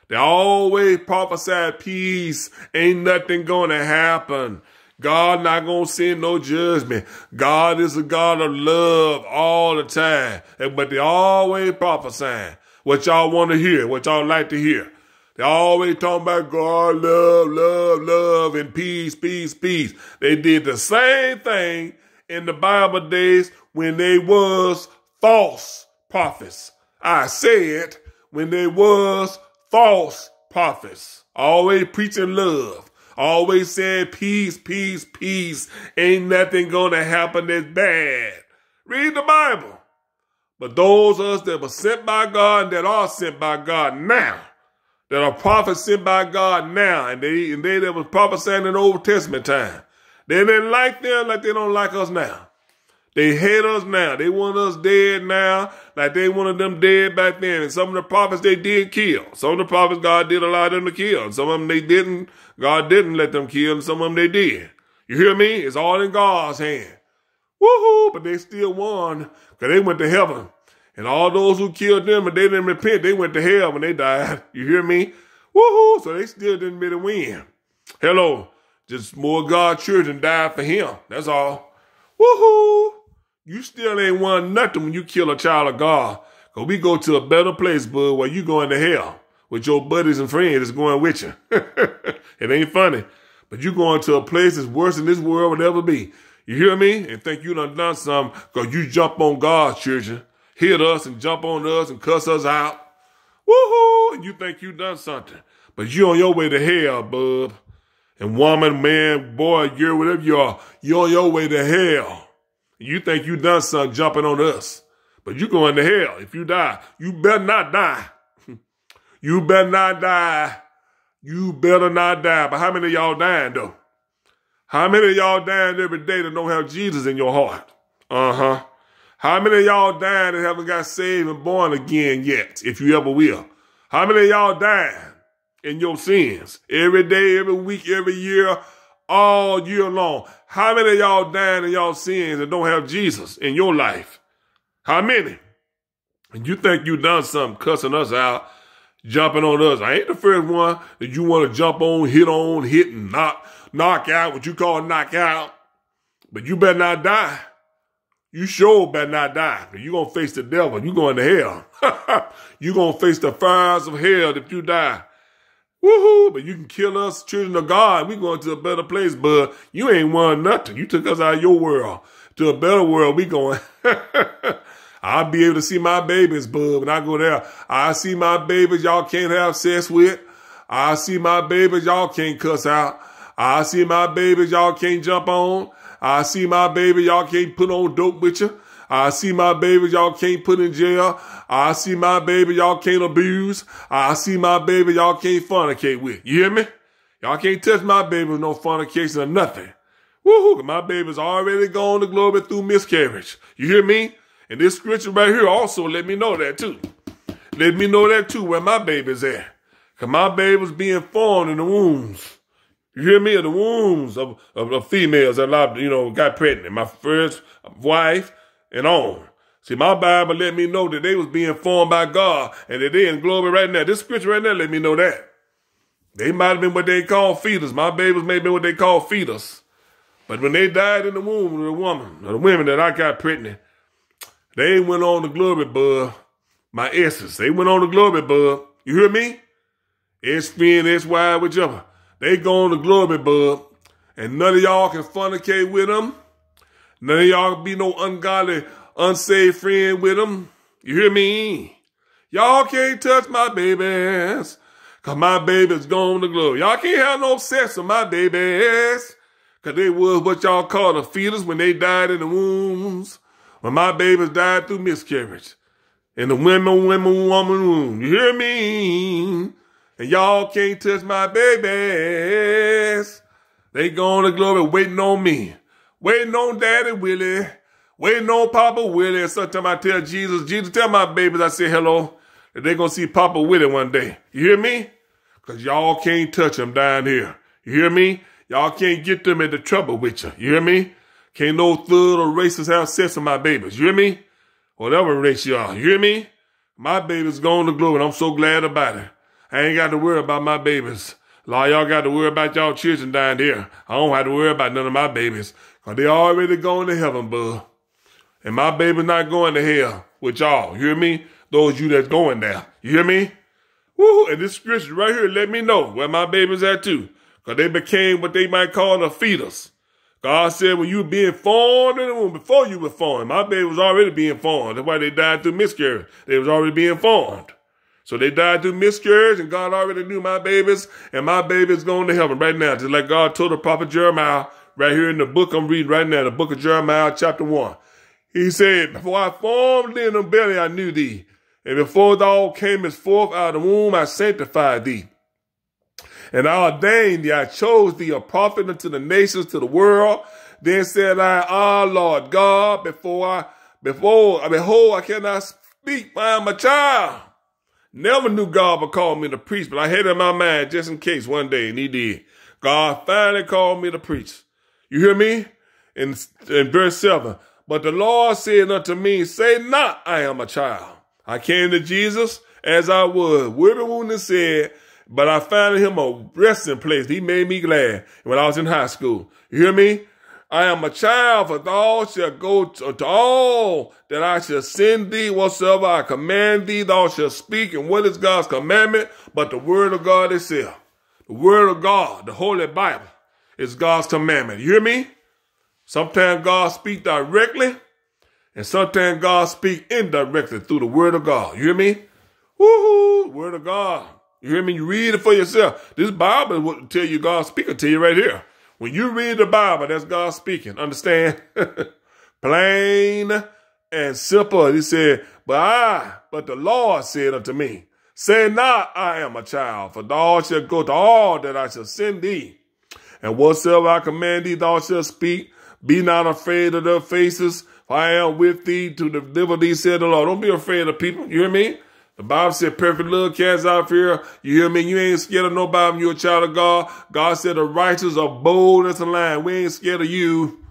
They always prophesied peace. Ain't nothing gonna happen. God not gonna send no judgment. God is a God of love all the time. But they always prophesying what y'all want to hear, what y'all like to hear. They always talking about God, love, love, love, and peace, peace, peace. They did the same thing in the Bible days when they was false prophets. I said when they was false prophets, always preaching love, Always saying peace, peace, peace. Ain't nothing gonna happen that's bad. Read the Bible. But those of us that were sent by God and that are sent by God now, that are prophets sent by God now, and they and they that was prophesying in the Old Testament time, they didn't like them like they don't like us now. They hate us now. They want us dead now, like they wanted them dead back then. And some of the prophets they did kill. Some of the prophets God did allow them to kill. Some of them they didn't. God didn't let them kill, and some of them they did. You hear me? It's all in God's hand. Woohoo! But they still won because they went to heaven. And all those who killed them and they didn't repent, they went to hell when they died. You hear me? Woohoo! So they still didn't really win. Hello. Just more God children died for him. That's all. Woohoo! You still ain't won nothing when you kill a child of God. Cause we go to a better place, bud, where you going to hell with your buddies and friends that's going with you. it ain't funny. But you going to a place that's worse than this world would ever be. You hear me? And think you done done something because you jump on God's children, hit us and jump on us and cuss us out. Woohoo! And you think you done something. But you on your way to hell, bub. And woman, man, boy, girl, whatever you are, you on your way to hell. You think you done something jumping on us. But you going to hell if you die. You better not die. you better not die. You better not die. But how many of y'all dying though? How many of y'all dying every day that don't have Jesus in your heart? Uh-huh. How many of y'all dying that haven't got saved and born again yet, if you ever will? How many of y'all dying in your sins every day, every week, every year, all year long? How many of y'all dying in y'all sins and don't have Jesus in your life? How many? And you think you done something cussing us out, jumping on us. I ain't the first one that you want to jump on, hit on, hit and knock, knock out, what you call knock out. But you better not die. You sure better not die. You're going to face the devil. You're going to hell. You're going to face the fires of hell if you die. Woohoo! But you can kill us, children of God. We going to a better place, but you ain't won nothing. You took us out of your world to a better world. We going. I'll be able to see my babies, bub, when I go there. I see my babies y'all can't have sex with. I see my babies y'all can't cuss out. I see my babies y'all can't jump on. I see my baby y'all can't put on dope with you. I see my baby y'all can't put in jail. I see my baby y'all can't abuse. I see my baby y'all can't fornicate with. You hear me? Y'all can't touch my baby with no fornication or nothing. Woohoo! My baby's already gone to glory through miscarriage. You hear me? And this scripture right here also let me know that too. Let me know that too, where my baby's at. Cause my baby's being formed in the wombs. You hear me? In the wombs of, of, of females that lot, you know, got pregnant. My first wife and on. See, my Bible let me know that they was being formed by God and that they in glory right now. This scripture right now let me know that. They might have been what they call fetus. My babies may have been what they call fetus. But when they died in the womb of the woman, or the women that I got pregnant, they went on the glory, bud. My essence. They went on the glory, bud. You hear me? S fin, S Y, whichever. They go to glory, bud. And none of y'all can fornicate with them. None of y'all be no ungodly, unsaved friend with them. You hear me? Y'all can't touch my babies. Cause my baby's gone to glory. Y'all can't have no sex with my babies. Cause they was what y'all call the fetus when they died in the wombs when my babies died through miscarriage in the women, women, woman womb. You hear me? And y'all can't touch my babies. They going to glory waiting on me. Waiting on Daddy Willie. Waiting on Papa Willie. And sometimes I tell Jesus, Jesus, tell my babies I say hello. That they going to see Papa Willie one day. You hear me? Because y'all can't touch them down here. You hear me? Y'all can't get them into trouble with you. You hear me? Can't no third or racist have sex with my babies. You hear me? Whatever race you are. You hear me? My baby's going to glory, and I'm so glad about it. I ain't got to worry about my babies. A lot y'all got to worry about y'all children down here. I don't have to worry about none of my babies. Cause they already going to heaven, bud. And my baby's not going to hell with y'all. You hear me? Those you that's going there. You hear me? Woo! And this scripture right here let me know where my baby's at too. Cause they became what they might call a fetus. God said when you were being formed in the womb, before you were formed, my baby was already being formed. That's why they died through miscarriage. They was already being formed. So they died through miscarriage, and God already knew my babies, and my baby's going to heaven right now. Just like God told the prophet Jeremiah right here in the book I'm reading right now, the book of Jeremiah, chapter 1. He said, Before I formed thee in the belly, I knew thee. And before thou camest forth out of the womb, I sanctified thee. And I ordained thee, I chose thee a prophet unto the nations, to the world. Then said I, Ah, Lord God, before I, before, behold, I cannot speak, I am a child. Never knew God would call me to preach, but I had it in my mind just in case one day, and he did. God finally called me to preach. You hear me? In, in verse 7. But the Lord said unto me, Say not, I am a child. I came to Jesus as I was. Willie Wounded said, but I found him a resting place. He made me glad when I was in high school. You hear me? I am a child, for thou shalt go to, to, all that I shall send thee, whatsoever I command thee, thou shalt speak. And what is God's commandment? But the word of God itself. The word of God, the Holy Bible, is God's commandment. You hear me? Sometimes God speak directly, and sometimes God speak indirectly through the word of God. You hear me? Woohoo! Word of God. You hear me? You read it for yourself. This Bible will tell you God speaking to you right here. When you read the Bible, that's God speaking. Understand? Plain and simple. He said, But I, but the Lord said unto me, Say not, I am a child, for thou shalt go to all that I shall send thee. And whatsoever I command thee, thou shalt speak. Be not afraid of their faces, for I am with thee to deliver thee, said the Lord. Don't be afraid of people. You hear me? The Bible said, perfect little cats out here. You hear me? You ain't scared of nobody. You're a child of God. God said the righteous are bold as a lion. We ain't scared of you.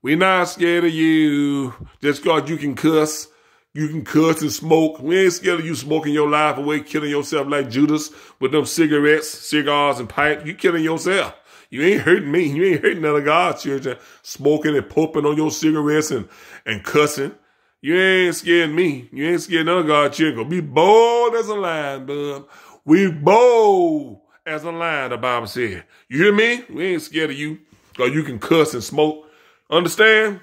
We not scared of you. Just because you can cuss. You can cuss and smoke. We ain't scared of you smoking your life away, killing yourself like Judas with them cigarettes, cigars, and pipe. You killing yourself. You ain't hurting me. You ain't hurting none of God's children. Smoking and pooping on your cigarettes and, and cussing. You ain't scared me. You ain't scared none of God's children. Be bold as a lion, bub. We bold as a lion, the Bible said. You hear me? We ain't scared of you. Cause you can cuss and smoke. Understand?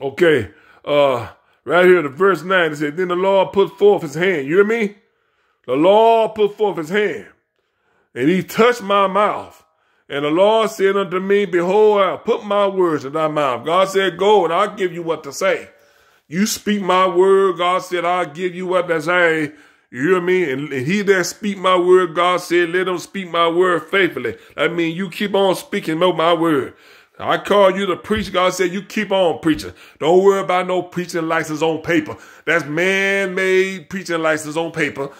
Okay. Uh, right here, the verse 9, it said, Then the Lord put forth his hand. You hear me? The Lord put forth his hand. And he touched my mouth. And the Lord said unto me, Behold, I put my words in thy mouth. God said, Go and I'll give you what to say. You speak my word, God said, I'll give you what to say. You hear me? And, and he that speak my word, God said, let him speak my word faithfully. I mean, you keep on speaking my word. I call you to preach. God said, you keep on preaching. Don't worry about no preaching license on paper. That's man-made preaching license on paper.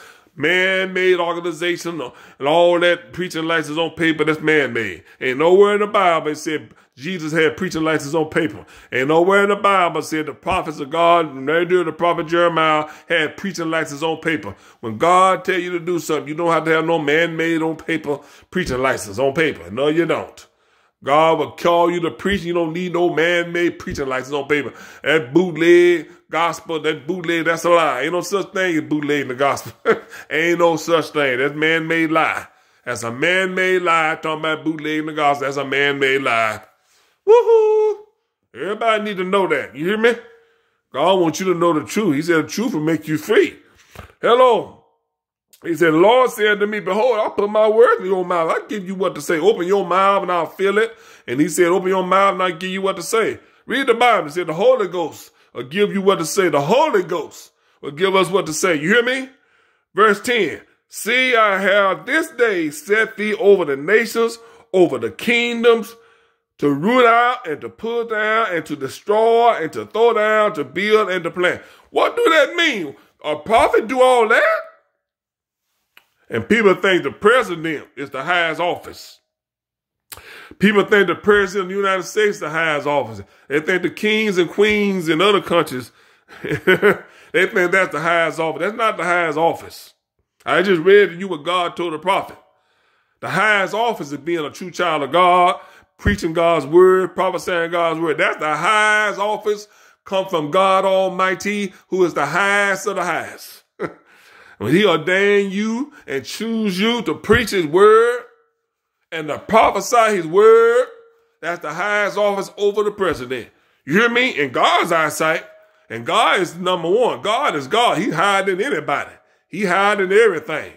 Man-made organization and all that preaching license on paper, that's man-made. Ain't nowhere in the Bible it said Jesus had preaching license on paper. Ain't nowhere in the Bible said the prophets of God, during the prophet Jeremiah, had preaching license on paper. When God tell you to do something, you don't have to have no man-made on paper preaching license on paper. No, you don't. God will call you to preach. You don't need no man-made preaching license on paper. That bootleg gospel, that bootleg, that's a lie. Ain't no such thing as bootleg in the gospel. Ain't no such thing. That's man-made lie. That's a man-made lie. Talking about bootleg in the gospel. That's a man-made lie. Woohoo! Everybody need to know that. You hear me? God wants you to know the truth. He said the truth will make you free. Hello. He said, Lord said to me, behold, I'll put my words in your mouth. I'll give you what to say. Open your mouth and I'll fill it. And he said, open your mouth and I'll give you what to say. Read the Bible. It said the Holy Ghost will give you what to say. The Holy Ghost will give us what to say. You hear me? Verse 10. See, I have this day set thee over the nations, over the kingdoms, to root out and to pull down and to destroy and to throw down, to build and to plant. What do that mean? A prophet do all that? And people think the president is the highest office. People think the president of the United States is the highest office. They think the kings and queens in other countries, they think that's the highest office. That's not the highest office. I just read to you what God told the prophet. The highest office is being a true child of God preaching God's word, prophesying God's word. That's the highest office come from God Almighty, who is the highest of the highest. when he ordained you and choose you to preach his word and to prophesy his word, that's the highest office over the president. You hear me? In God's eyesight, and God is number one. God is God. He hiding anybody. He hiding everything.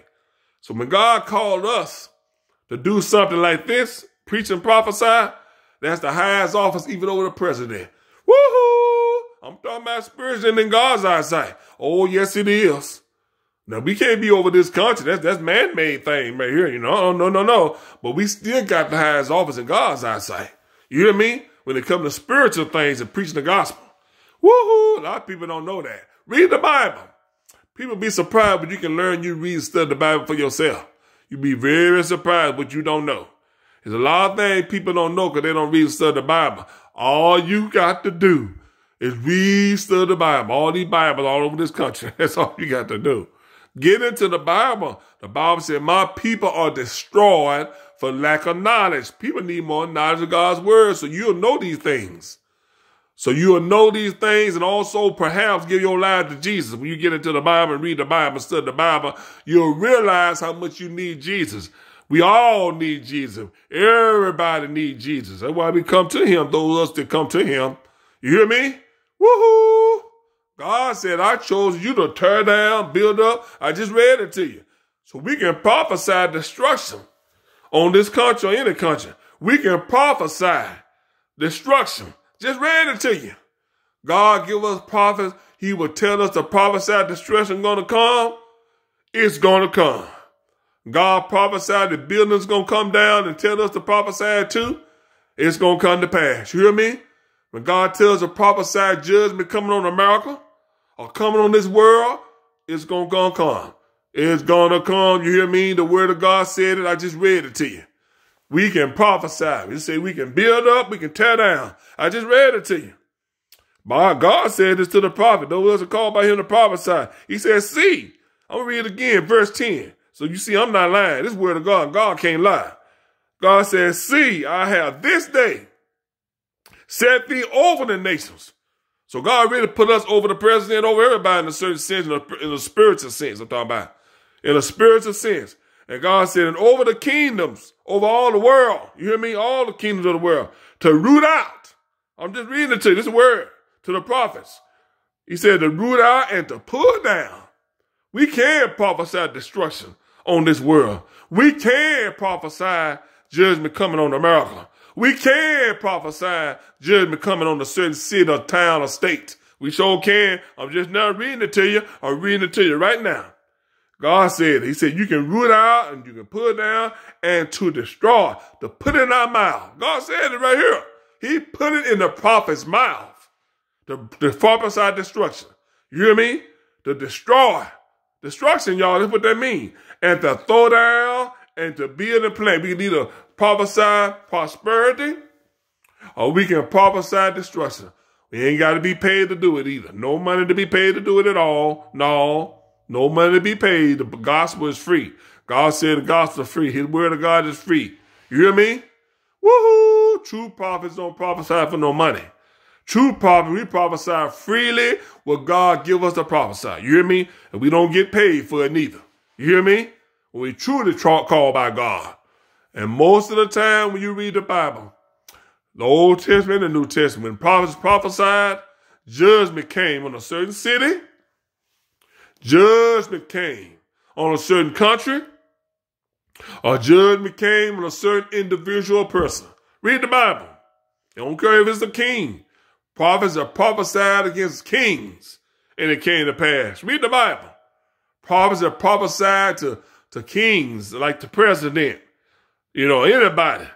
So when God called us to do something like this, preach and prophesy, that's the highest office even over the president. Woohoo! I'm talking about spiritual in God's eyesight. Oh, yes, it is. Now we can't be over this country. That's that's man-made thing right here. You know, no, no, no. But we still got the highest office in God's eyesight. You hear me? When it comes to spiritual things and preaching the gospel. Woohoo! A lot of people don't know that. Read the Bible. People be surprised, but you can learn you read study the Bible for yourself. You'd be very surprised what you don't know. There's a lot of things people don't know because they don't read study the Bible. All you got to do is read, study the Bible. All these Bibles all over this country. That's all you got to do. Get into the Bible. The Bible said, my people are destroyed for lack of knowledge. People need more knowledge of God's word, so you'll know these things. So you'll know these things and also perhaps give your life to Jesus. When you get into the Bible and read the Bible study the Bible, you'll realize how much you need Jesus. We all need Jesus. Everybody needs Jesus. That's why we come to him, those of us that come to him. You hear me? Woohoo! God said, I chose you to tear down, build up. I just read it to you. So we can prophesy destruction on this country or any country. We can prophesy destruction. Just read it to you. God give us prophets. He will tell us the prophesy destruction going to come. It's going to come. God prophesied the building's going to come down and tell us to prophesy too. It's going to come to pass. You hear me? When God tells a prophesied judgment coming on America or coming on this world, it's going to come. It's going to come. You hear me? The word of God said it. I just read it to you. We can prophesy. We say we can build up, we can tear down. I just read it to you. My God said this to the prophet. Those are called by him to prophesy. He said, see, I'm going to read it again, verse 10. So you see, I'm not lying. This word of God, God can't lie. God says, see, I have this day set thee over the nations. So God really put us over the president, over everybody in a certain sense, in a, in a spiritual sense, I'm talking about. In a spiritual sense. And God said, and over the kingdoms, over all the world, you hear me? All the kingdoms of the world, to root out. I'm just reading it to you, this word, to the prophets. He said to root out and to pull down. We can prophesy destruction on this world. We can prophesy judgment coming on America. We can prophesy judgment coming on a certain city or town or state. We sure can. I'm just not reading it to you. I'm reading it to you right now. God said, He said, you can root out and you can pull down and to destroy, to put in our mouth. God said it right here. He put it in the prophet's mouth to, to prophesy destruction. You hear me? To destroy. Destruction, y'all, that's what that means. And to throw down and to build and plant. We can either prophesy prosperity or we can prophesy destruction. We ain't got to be paid to do it either. No money to be paid to do it at all. No. No money to be paid. The gospel is free. God said the gospel is free. His word of God is free. You hear me? Woohoo! True prophets don't prophesy for no money. True prophets, we prophesy freely what God give us to prophesy. You hear me? And we don't get paid for it neither. You hear me? We truly called by God. And most of the time when you read the Bible, the Old Testament and the New Testament, when prophets prophesied, judgment came on a certain city, judgment came on a certain country, or judgment came on a certain individual person. Read the Bible. Don't care if it's a king. Prophets are prophesied against kings, and it came to pass. Read the Bible. Prophets are prophesied to, to kings, like the president, you know, anybody.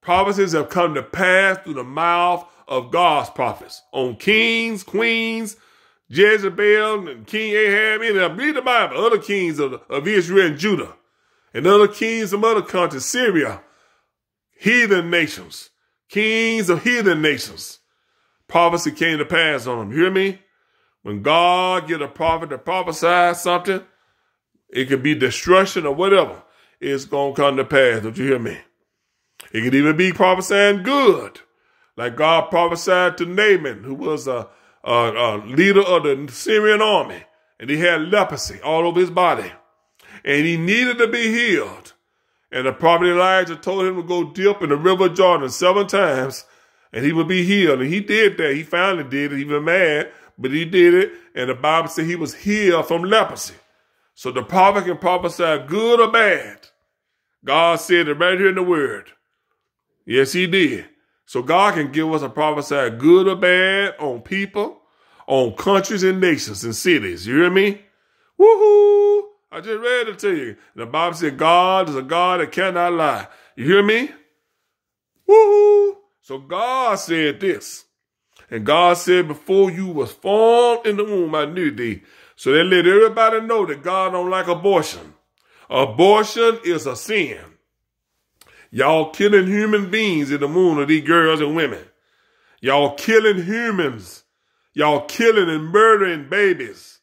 Prophecies have come to pass through the mouth of God's prophets on kings, queens, Jezebel and King Ahab, and read the Bible, other kings of, of Israel and Judah, and other kings of other countries, Syria, heathen nations, kings of heathen nations. Prophecy came to pass on them. You hear me? When God get a prophet to prophesy something, it could be destruction or whatever. It's going to come to pass. Don't you hear me? It could even be prophesying good. Like God prophesied to Naaman, who was a uh, uh, leader of the Syrian army, and he had leprosy all over his body, and he needed to be healed. And the prophet Elijah told him to go dip in the river Jordan seven times, and he would be healed. And he did that. He finally did it. He was mad, but he did it. And the Bible said he was healed from leprosy. So the prophet can prophesy good or bad. God said it right here in the word. Yes, he did. So God can give us a prophesy good or bad on people, on countries and nations and cities. You hear me? Woohoo! I just read it to you. The Bible said God is a God that cannot lie. You hear me? Woohoo! So God said this. And God said, before you was formed in the womb, I knew thee. So they let everybody know that God don't like abortion. Abortion is a sin. Y'all killing human beings in the moon of these girls and women. Y'all killing humans. Y'all killing and murdering babies.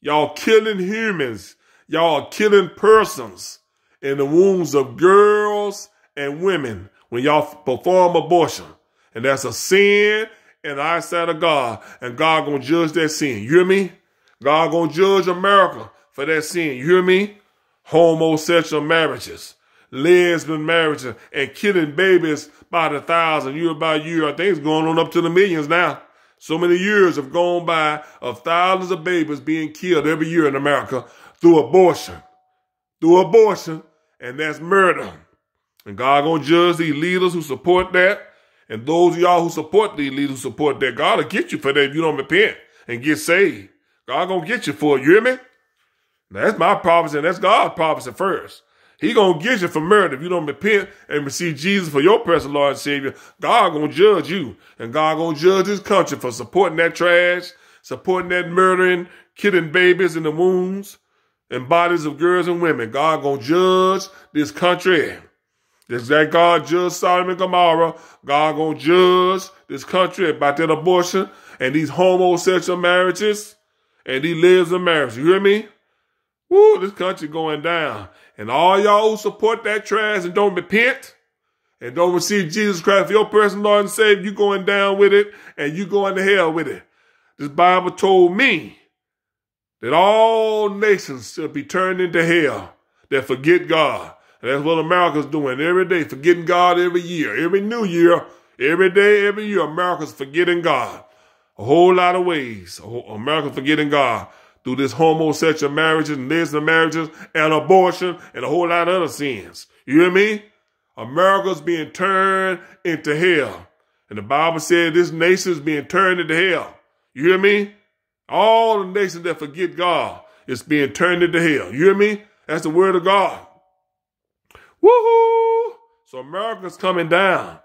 Y'all killing humans. Y'all killing persons in the wombs of girls and women when y'all perform abortion. And that's a sin in the eyesight of God. And God gonna judge that sin. You hear me? God gonna judge America for that sin. You hear me? Homosexual marriages, lesbian marriages, and killing babies by the thousand year by year. I think it's going on up to the millions now. So many years have gone by of thousands of babies being killed every year in America through abortion. Through abortion, and that's murder. And God gonna judge these leaders who support that. And those of y'all who support these leaders who support that, God will get you for that if you don't repent and get saved. God gonna get you for it. You hear me? That's my prophecy, and that's God's prophecy first. He gonna get you for murder if you don't repent and receive Jesus for your personal Lord and Savior. God gonna judge you, and God gonna judge His country for supporting that trash, supporting that murdering, killing babies in the wombs and bodies of girls and women. God gonna judge this country. Just that God judged Sodom and Gomorrah, God gonna judge this country about that abortion and these homosexual marriages and these lesbian marriages. You hear me? Woo, this country going down. And all y'all who support that trash and don't repent and don't receive Jesus Christ for your personal Lord and Savior, you going down with it and you going to hell with it. This Bible told me that all nations shall be turned into hell that forget God. And that's what America's doing every day, forgetting God every year, every new year, every day, every year. America's forgetting God. A whole lot of ways. America's forgetting God through this homosexual marriages and lesbian marriages and abortion and a whole lot of other sins. You hear me? America's being turned into hell. And the Bible said this nation is being turned into hell. You hear me? All the nations that forget God is being turned into hell. You hear me? That's the word of God. Woohoo! So America's coming down.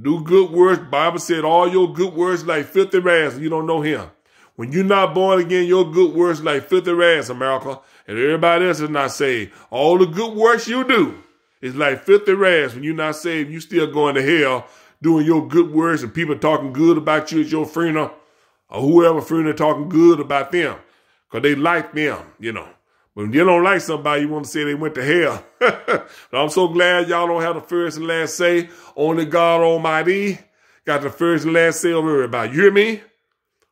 Do good works. Bible said all your good works like filthy rags. You don't know him. When you're not born again, your good works like filthy rags, America, and everybody else is not saved. All the good works you do is like filthy rags. When you're not saved, you still going to hell doing your good works and people talking good about you at your funeral or whoever funeral talking good about them because they like them, you know. But when you don't like somebody, you want to say they went to hell. but I'm so glad y'all don't have the first and last say. Only God Almighty got the first and last say over everybody. You hear me?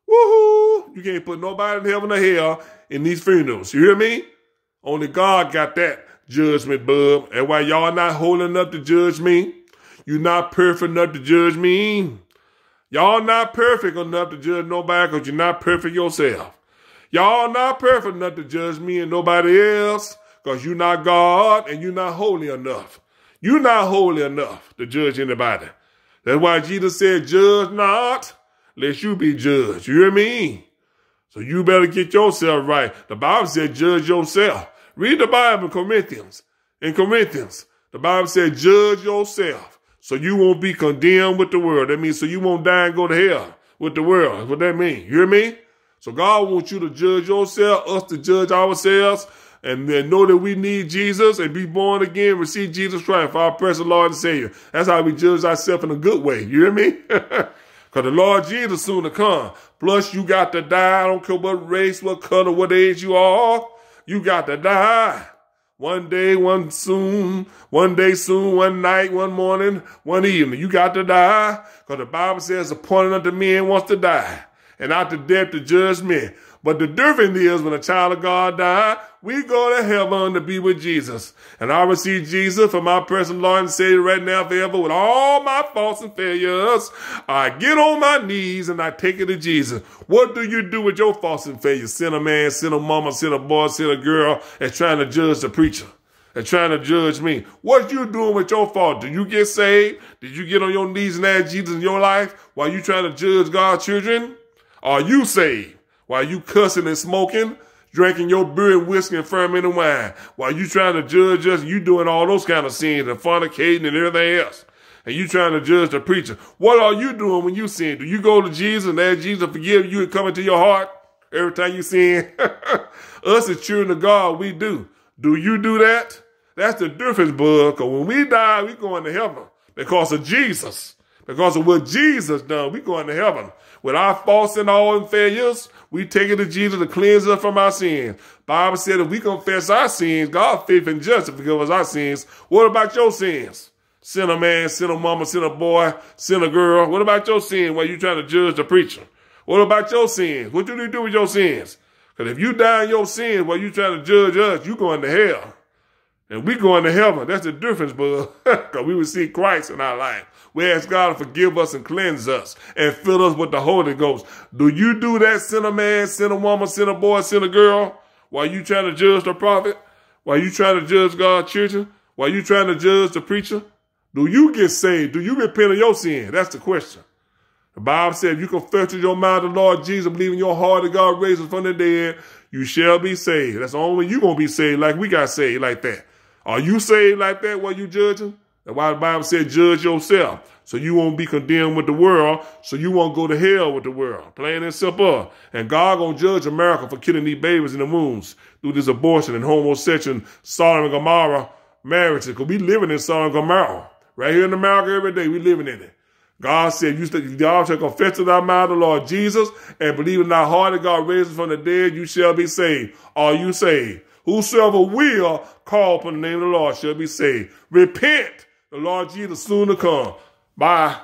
Woohoo! You can't put nobody in heaven or hell in these funerals. You hear me? Only God got that judgment, bub. And why y'all not holding enough to judge me? You not perfect enough to judge me. Y'all not perfect enough to judge nobody because you're not perfect yourself. Y'all not perfect enough to judge me and nobody else because you're not God and you're not holy enough. You're not holy enough to judge anybody. That's why Jesus said, judge not lest you be judged. You hear me? So you better get yourself right. The Bible said, judge yourself. Read the Bible in Corinthians. In Corinthians, the Bible said, judge yourself so you won't be condemned with the world. That means so you won't die and go to hell with the world. That's what that means. You hear me? So God wants you to judge yourself, us to judge ourselves, and then know that we need Jesus and be born again, receive Jesus Christ for our personal Lord and Savior. That's how we judge ourselves in a good way. You hear me? Because the Lord Jesus soon to come. Plus, you got to die. I don't care what race, what color, what age you are. You got to die. One day, one soon, one day soon, one night, one morning, one evening. You got to die. Because the Bible says, appointed unto men wants to die. And not to death to judge men. But the difference is when a child of God die, we go to heaven to be with Jesus. And I receive Jesus for my personal Lord and Savior right now forever with all my faults and failures. I get on my knees and I take it to Jesus. What do you do with your faults and failures? Sin a man, sin a mama, sin a boy, sin a girl, and trying to judge the preacher and trying to judge me. What you doing with your fault? Did you get saved? Did you get on your knees and ask Jesus in your life while you trying to judge God's children? Are you saved? While you cussing and smoking, drinking your beer and whiskey and fermented wine, while you trying to judge us, you doing all those kind of sins and fornicating and everything else. And you trying to judge the preacher. What are you doing when you sin? Do you go to Jesus and ask Jesus to forgive you and come into your heart every time you sin? us as children of God, we do. Do you do that? That's the difference, bud. Because when we die, we going to heaven because of Jesus. Because of what Jesus done, we going to heaven. With our faults and all and failures, we take it to Jesus to cleanse us from our sins. Bible said if we confess our sins, God faith and just to forgive us our sins. What about your sins? Sinner man, sinner mama, sinner boy, sinner girl. What about your sin while you trying to judge the preacher? What about your sins? What do you do with your sins? Because if you die in your sins while you trying to judge us, you going to hell. And we going to heaven. That's the difference, bud. Because we will see Christ in our life. We ask God to forgive us and cleanse us and fill us with the Holy Ghost. Do you do that, sinner man, sinner woman, sinner boy, sinner girl, while you trying to judge the prophet? While you trying to judge God's children? While you trying to judge the preacher? Do you get saved? Do you repent of your sin? That's the question. The Bible said, if you confess with your mouth the Lord Jesus, believe in your heart that God raised from the dead, you shall be saved. That's the only way you're going to be saved like we got saved like that. Are you saved like that while you judging? That's why the Bible said, judge yourself. So you won't be condemned with the world. So you won't go to hell with the world. Plain and simple. And God gonna judge America for killing these babies in the wombs through this abortion and homosexual Sodom and Gomorrah marriages. Because we living in Sodom and Gomorrah. Right here in America every day, we living in it. God said, you shall confess to thy mouth the Lord Jesus and believe in thy heart that God raised from the dead, you shall be saved. Are you saved? Whosoever will call upon the name of the Lord shall be saved. Repent. The Lord Jesus soon to come. Bye.